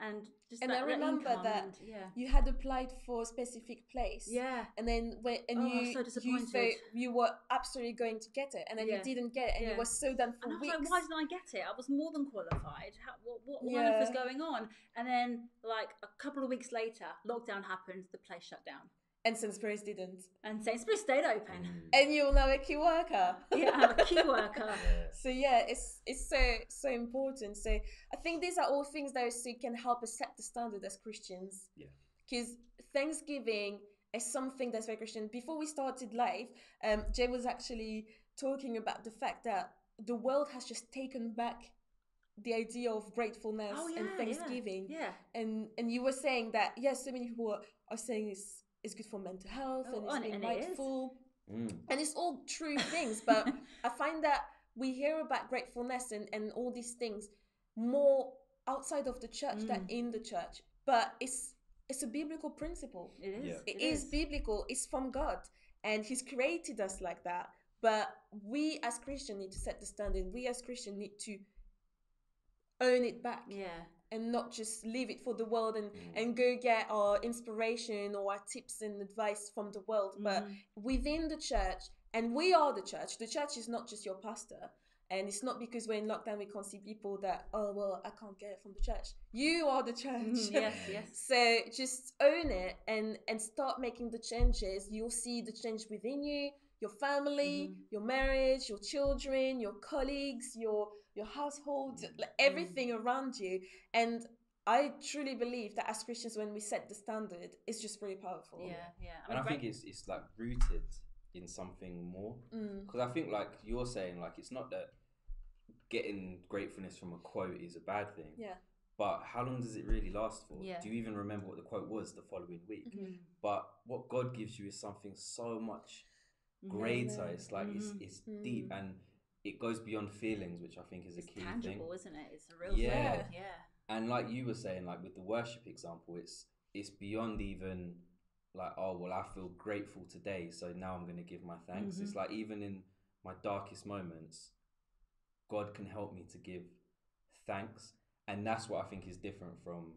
and just and I remember income that yeah you had applied for a specific place. Yeah. And then when and Oh, you so you thought you were absolutely going to get it, and then Yeah. you didn't get it, and Yeah. you were so done for and I was weeks. like, why didn't I get it? I was more than qualified. How, what, what, what on earth was going on? And then, like a couple of weeks later, lockdown happened. The place shut down. And Sainsbury's didn't. And Sainsbury's stayed open. And you're now a key worker. Yeah, I'm a key worker. So yeah, it's it's so so important. So I think these are all things that also can help us set the standard as Christians. Yeah. Because Thanksgiving is something that's very Christian. Before we started live, um, Jay was actually talking about the fact that the world has just taken back the idea of gratefulness Oh, and Thanksgiving. yeah, yeah. And and you were saying that yes, so many people are, are saying it's it's good for mental health Oh, and it's and- being and it is. mindful Mm. and it's all true things but i find that we hear about gratefulness and, and all these things more outside of the church than Mm. in the church but it's it's a biblical principle It is. Yeah. it It is is. biblical it's from god and he's created us like that but we as christian need to set the standard we as christian need to own it back Yeah. And not just leave it for the world and, and go get our inspiration or our tips and advice from the world, but Mhm. within the church, and we are the church. The church is not just your pastor. And it's not because we're in lockdown we can't see people that, oh, well, I can't get it from the church. You are the church. Mhm, yes, yes. So just own it and, and start making the changes. You'll see the change within you, your family, Mm-hmm. your marriage, your children, your colleagues, your your household, Mm-hmm. like everything around you. And I truly believe that as Christians, when we set the standard, it's just really powerful. Yeah, yeah. and I think it's it's like rooted in something more Mm. because I think like you're saying like it's not that getting gratefulness from a quote is a bad thing Yeah. but how long does it really last for Yeah. do you even remember what the quote was the following week Mhm. but what God gives you is something so much Mhm. greater Amen. it's like it's, Mhm. it's deep Mm. and it goes beyond feelings which I think is a key tangible, thing isn't it? It's a real yeah. thing. Yeah. And like you were saying, like with the worship example, it's it's beyond even like, oh well, I feel grateful today, so now I'm gonna give my thanks. It's Mhm. like even in my darkest moments, God can help me to give thanks. And that's what I think is different from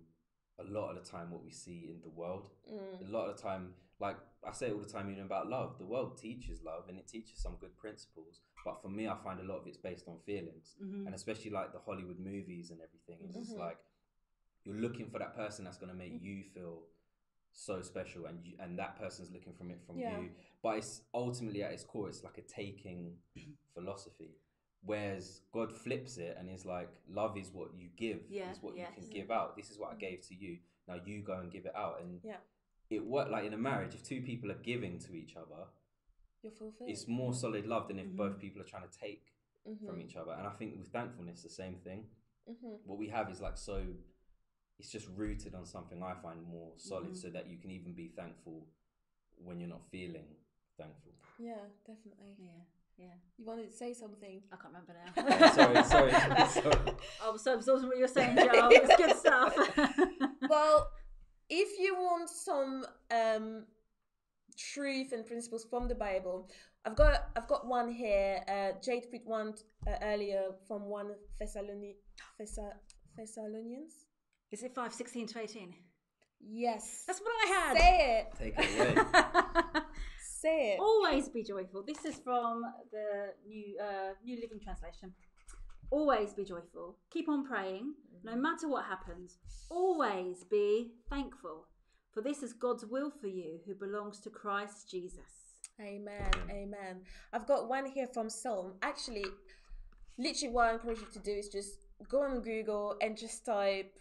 a lot of the time what we see in the world. Mm. A lot of the time, like I say all the time, even about love, the world teaches love and it teaches some good principles. But for me, I find a lot of it's based on feelings, Mhm. and especially like the Hollywood movies and everything. It's just Mhm. like you're looking for that person that's going to make you feel so special, and you, and that person's looking from it from Yeah. you. But it's ultimately at its core, it's like a taking philosophy. Whereas God flips it and is like, love is what you give, Yeah, is what you can give out. This is what I gave to you. Now you go and give it out. And Yeah. it worked like in a marriage, if two people are giving to each other, You're fulfilled. it's more solid love than if Mhm. both people are trying to take from Mhm. each other. And I think with thankfulness, the same thing. Mhm. What we have is like so, it's just rooted on something I find more solid, Mhm. so that you can even be thankful when you're not feeling thankful. Yeah, definitely. Yeah, yeah. You wanted to say something? I can't remember now. Oh, sorry, sorry, sorry. I was so absorbed in what you were saying, Joe. It's good stuff. well, if you want some um, truth and principles from the Bible, I've got I've got one here. Uh, Jade put one uh, earlier from one Thessaloni- Thessa- Thessalonians. Is it five sixteen to eighteen? Yes, That's what I had. Say it. Take it away. Say it. Always be joyful. This is from the new uh, New Living Translation. Always be joyful. Keep on praying, no matter what happens. Always be thankful, for this is God's will for you, who belongs to Christ Jesus. Amen. Amen. I've got one here from Psalm. Actually, literally, what I encourage you to do is just go on Google and just type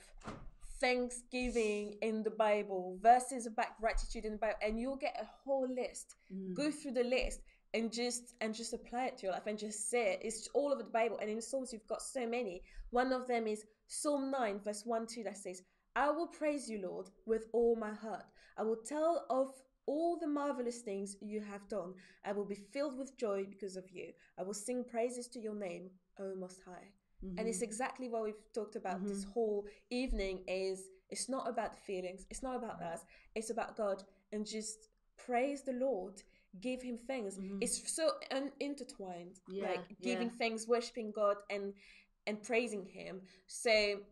Thanksgiving in the Bible, verses about gratitude in the Bible, and you'll get a whole list. Mm. Go through the list and just and just apply it to your life and just say it. It's all over the Bible, and in Psalms you've got so many. One of them is Psalm nine, verse one two, that says, "I will praise you, Lord, with all my heart. I will tell of all the marvelous things you have done. I will be filled with joy because of you. I will sing praises to your name, O Most High." And it's Mhm. exactly what we've talked about this whole evening is it's not about the feelings, it's not about us, it's about God and just praise the Lord, give him thanks. It's so un- intertwined. Yeah, like giving yeah. thanks, worshiping God and and praising him. So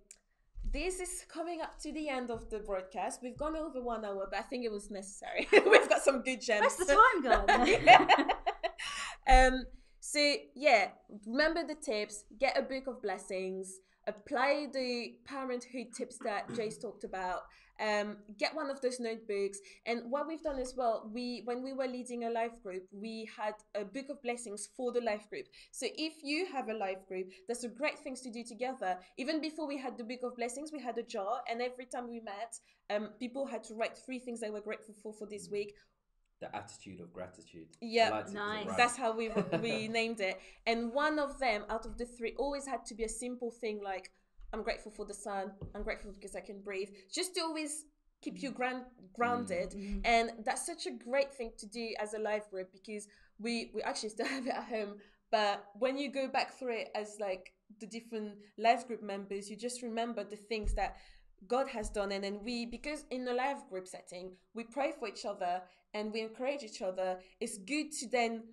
this is coming up to the end of the broadcast. We've gone over one hour, but I think it was necessary. We've got some good gems. Where's the time? Yeah. um. So yeah, remember the tips. Get a book of blessings. Apply the parenthood tips that Jace talked about. Um, get one of those notebooks. And what we've done as well, we when we were leading a life group, we had a book of blessings for the life group. So if you have a life group, there's a great things to do together. Even before we had the book of blessings, we had a jar, and every time we met, um, people had to write three things they were grateful for for this week. The attitude of gratitude. Yeah, 'cause it that's how we we named it. And one of them out of the three always had to be a simple thing like I'm grateful for the sun. I'm grateful because I can breathe. Just to always keep you ground, grounded, Mm-hmm. and that's such a great thing to do as a live group because we we actually still have it at home. But when you go back through it as like the different life group members, you just remember the things that God has done, and then we because in a live group setting we pray for each other and we encourage each other. It's good to then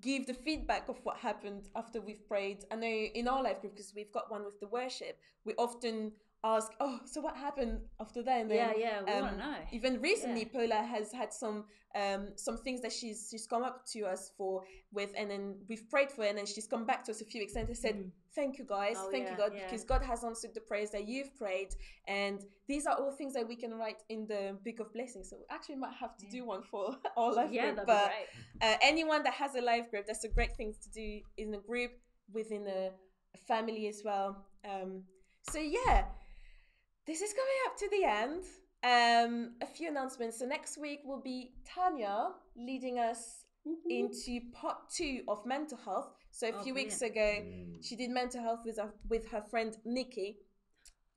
give the feedback of what happened after we've prayed. I know in our life group, because we've got one with the worship, we often ask, "Oh, so what happened after that?" And Yeah, then, yeah, we um, know. Even recently, Paula has had some um, some things that she's she's come up to us for with, and then we've prayed for, and then she's come back to us a few weeks and said, "Thank you, guys. Oh, Thank yeah, you, God, yeah. because God has answered the prayers that you've prayed, and these are all things that we can write in the book of blessings. So we actually might have to do one for our life Yeah, group, that'd be but great. uh, anyone that has a life group, that's a great thing to do in a group within a, a family as well. Um, so yeah, this is coming up to the end. Um, a few announcements. So next week will be Tanya leading us into part two of mental health. So a Oh, few weeks brilliant. ago, she did mental health with her, with her friend Nikki,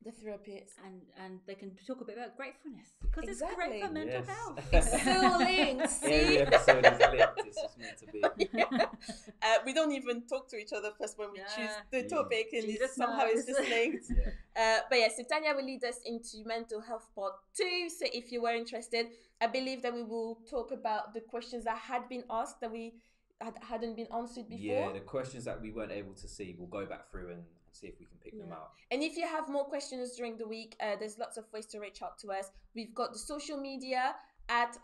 the therapist. And and they can talk a bit about gratefulness because it's great for mental Yes. health. It's still linked. See? Every episode is lit. It's just meant to be. Yeah. Uh, we don't even talk to each other first when we choose the Yeah. topic, and Jesus it's, somehow it's just linked. Uh, but yeah, so Tanya will lead us into mental health part two. So if you were interested, I believe that we will talk about the questions that had been asked that we had, hadn't been answered before. Yeah, the questions that we weren't able to see, we'll go back through and see if we can pick them out. And if you have more questions during the week, uh, there's lots of ways to reach out to us. We've got the social media at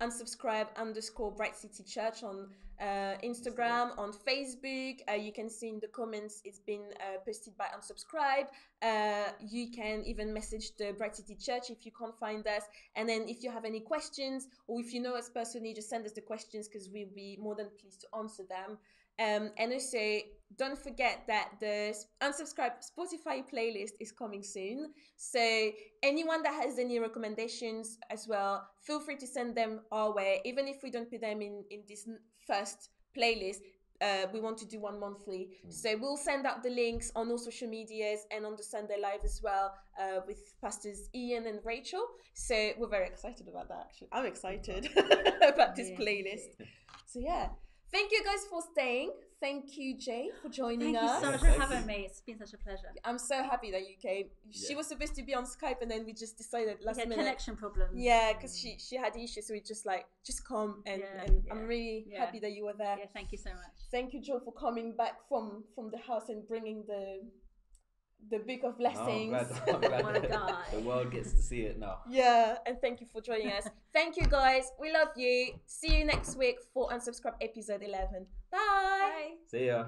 unsubscribe underscore bright city church on uh, instagram on facebook. Uh, you can see in the comments it's been uh, posted by unsubscribe. Uh, you can even message the bright city church if you can't find us. And then if you have any questions or if you know us personally just send us the questions because we'll be more than pleased to answer them um, and also, don't forget that the unsubscribe Spotify playlist is coming soon. So, anyone that has any recommendations as well, feel free to send them our way. Even if we don't put them in, in this first playlist, uh, we want to do one monthly. So, we'll send out the links on all social medias and on the Sunday Live as well uh, with Pastors Ian and Rachel. So, we're very excited about that, actually. I'm excited about this Yeah. playlist. So, yeah. Thank you guys for staying. Thank you, Jay, for joining Thank you us. so much for having me. It's been such a pleasure. I'm so happy that you came. She Yeah. was supposed to be on Skype, and then we just decided last had minute. connection problems. Yeah, because she she had issues, so we just like just come and, Yeah, and yeah, I'm really yeah. happy that you were there. Yeah, thank you so much. Thank you, Joe, for coming back from from the house and bringing the the book of No, I'm blessings. glad, I'm glad What a that oh the world gets to see it now. Yeah, and thank you for joining us. Thank you, guys. We love you. See you next week for unsubscribe episode 11. Bye. See ya.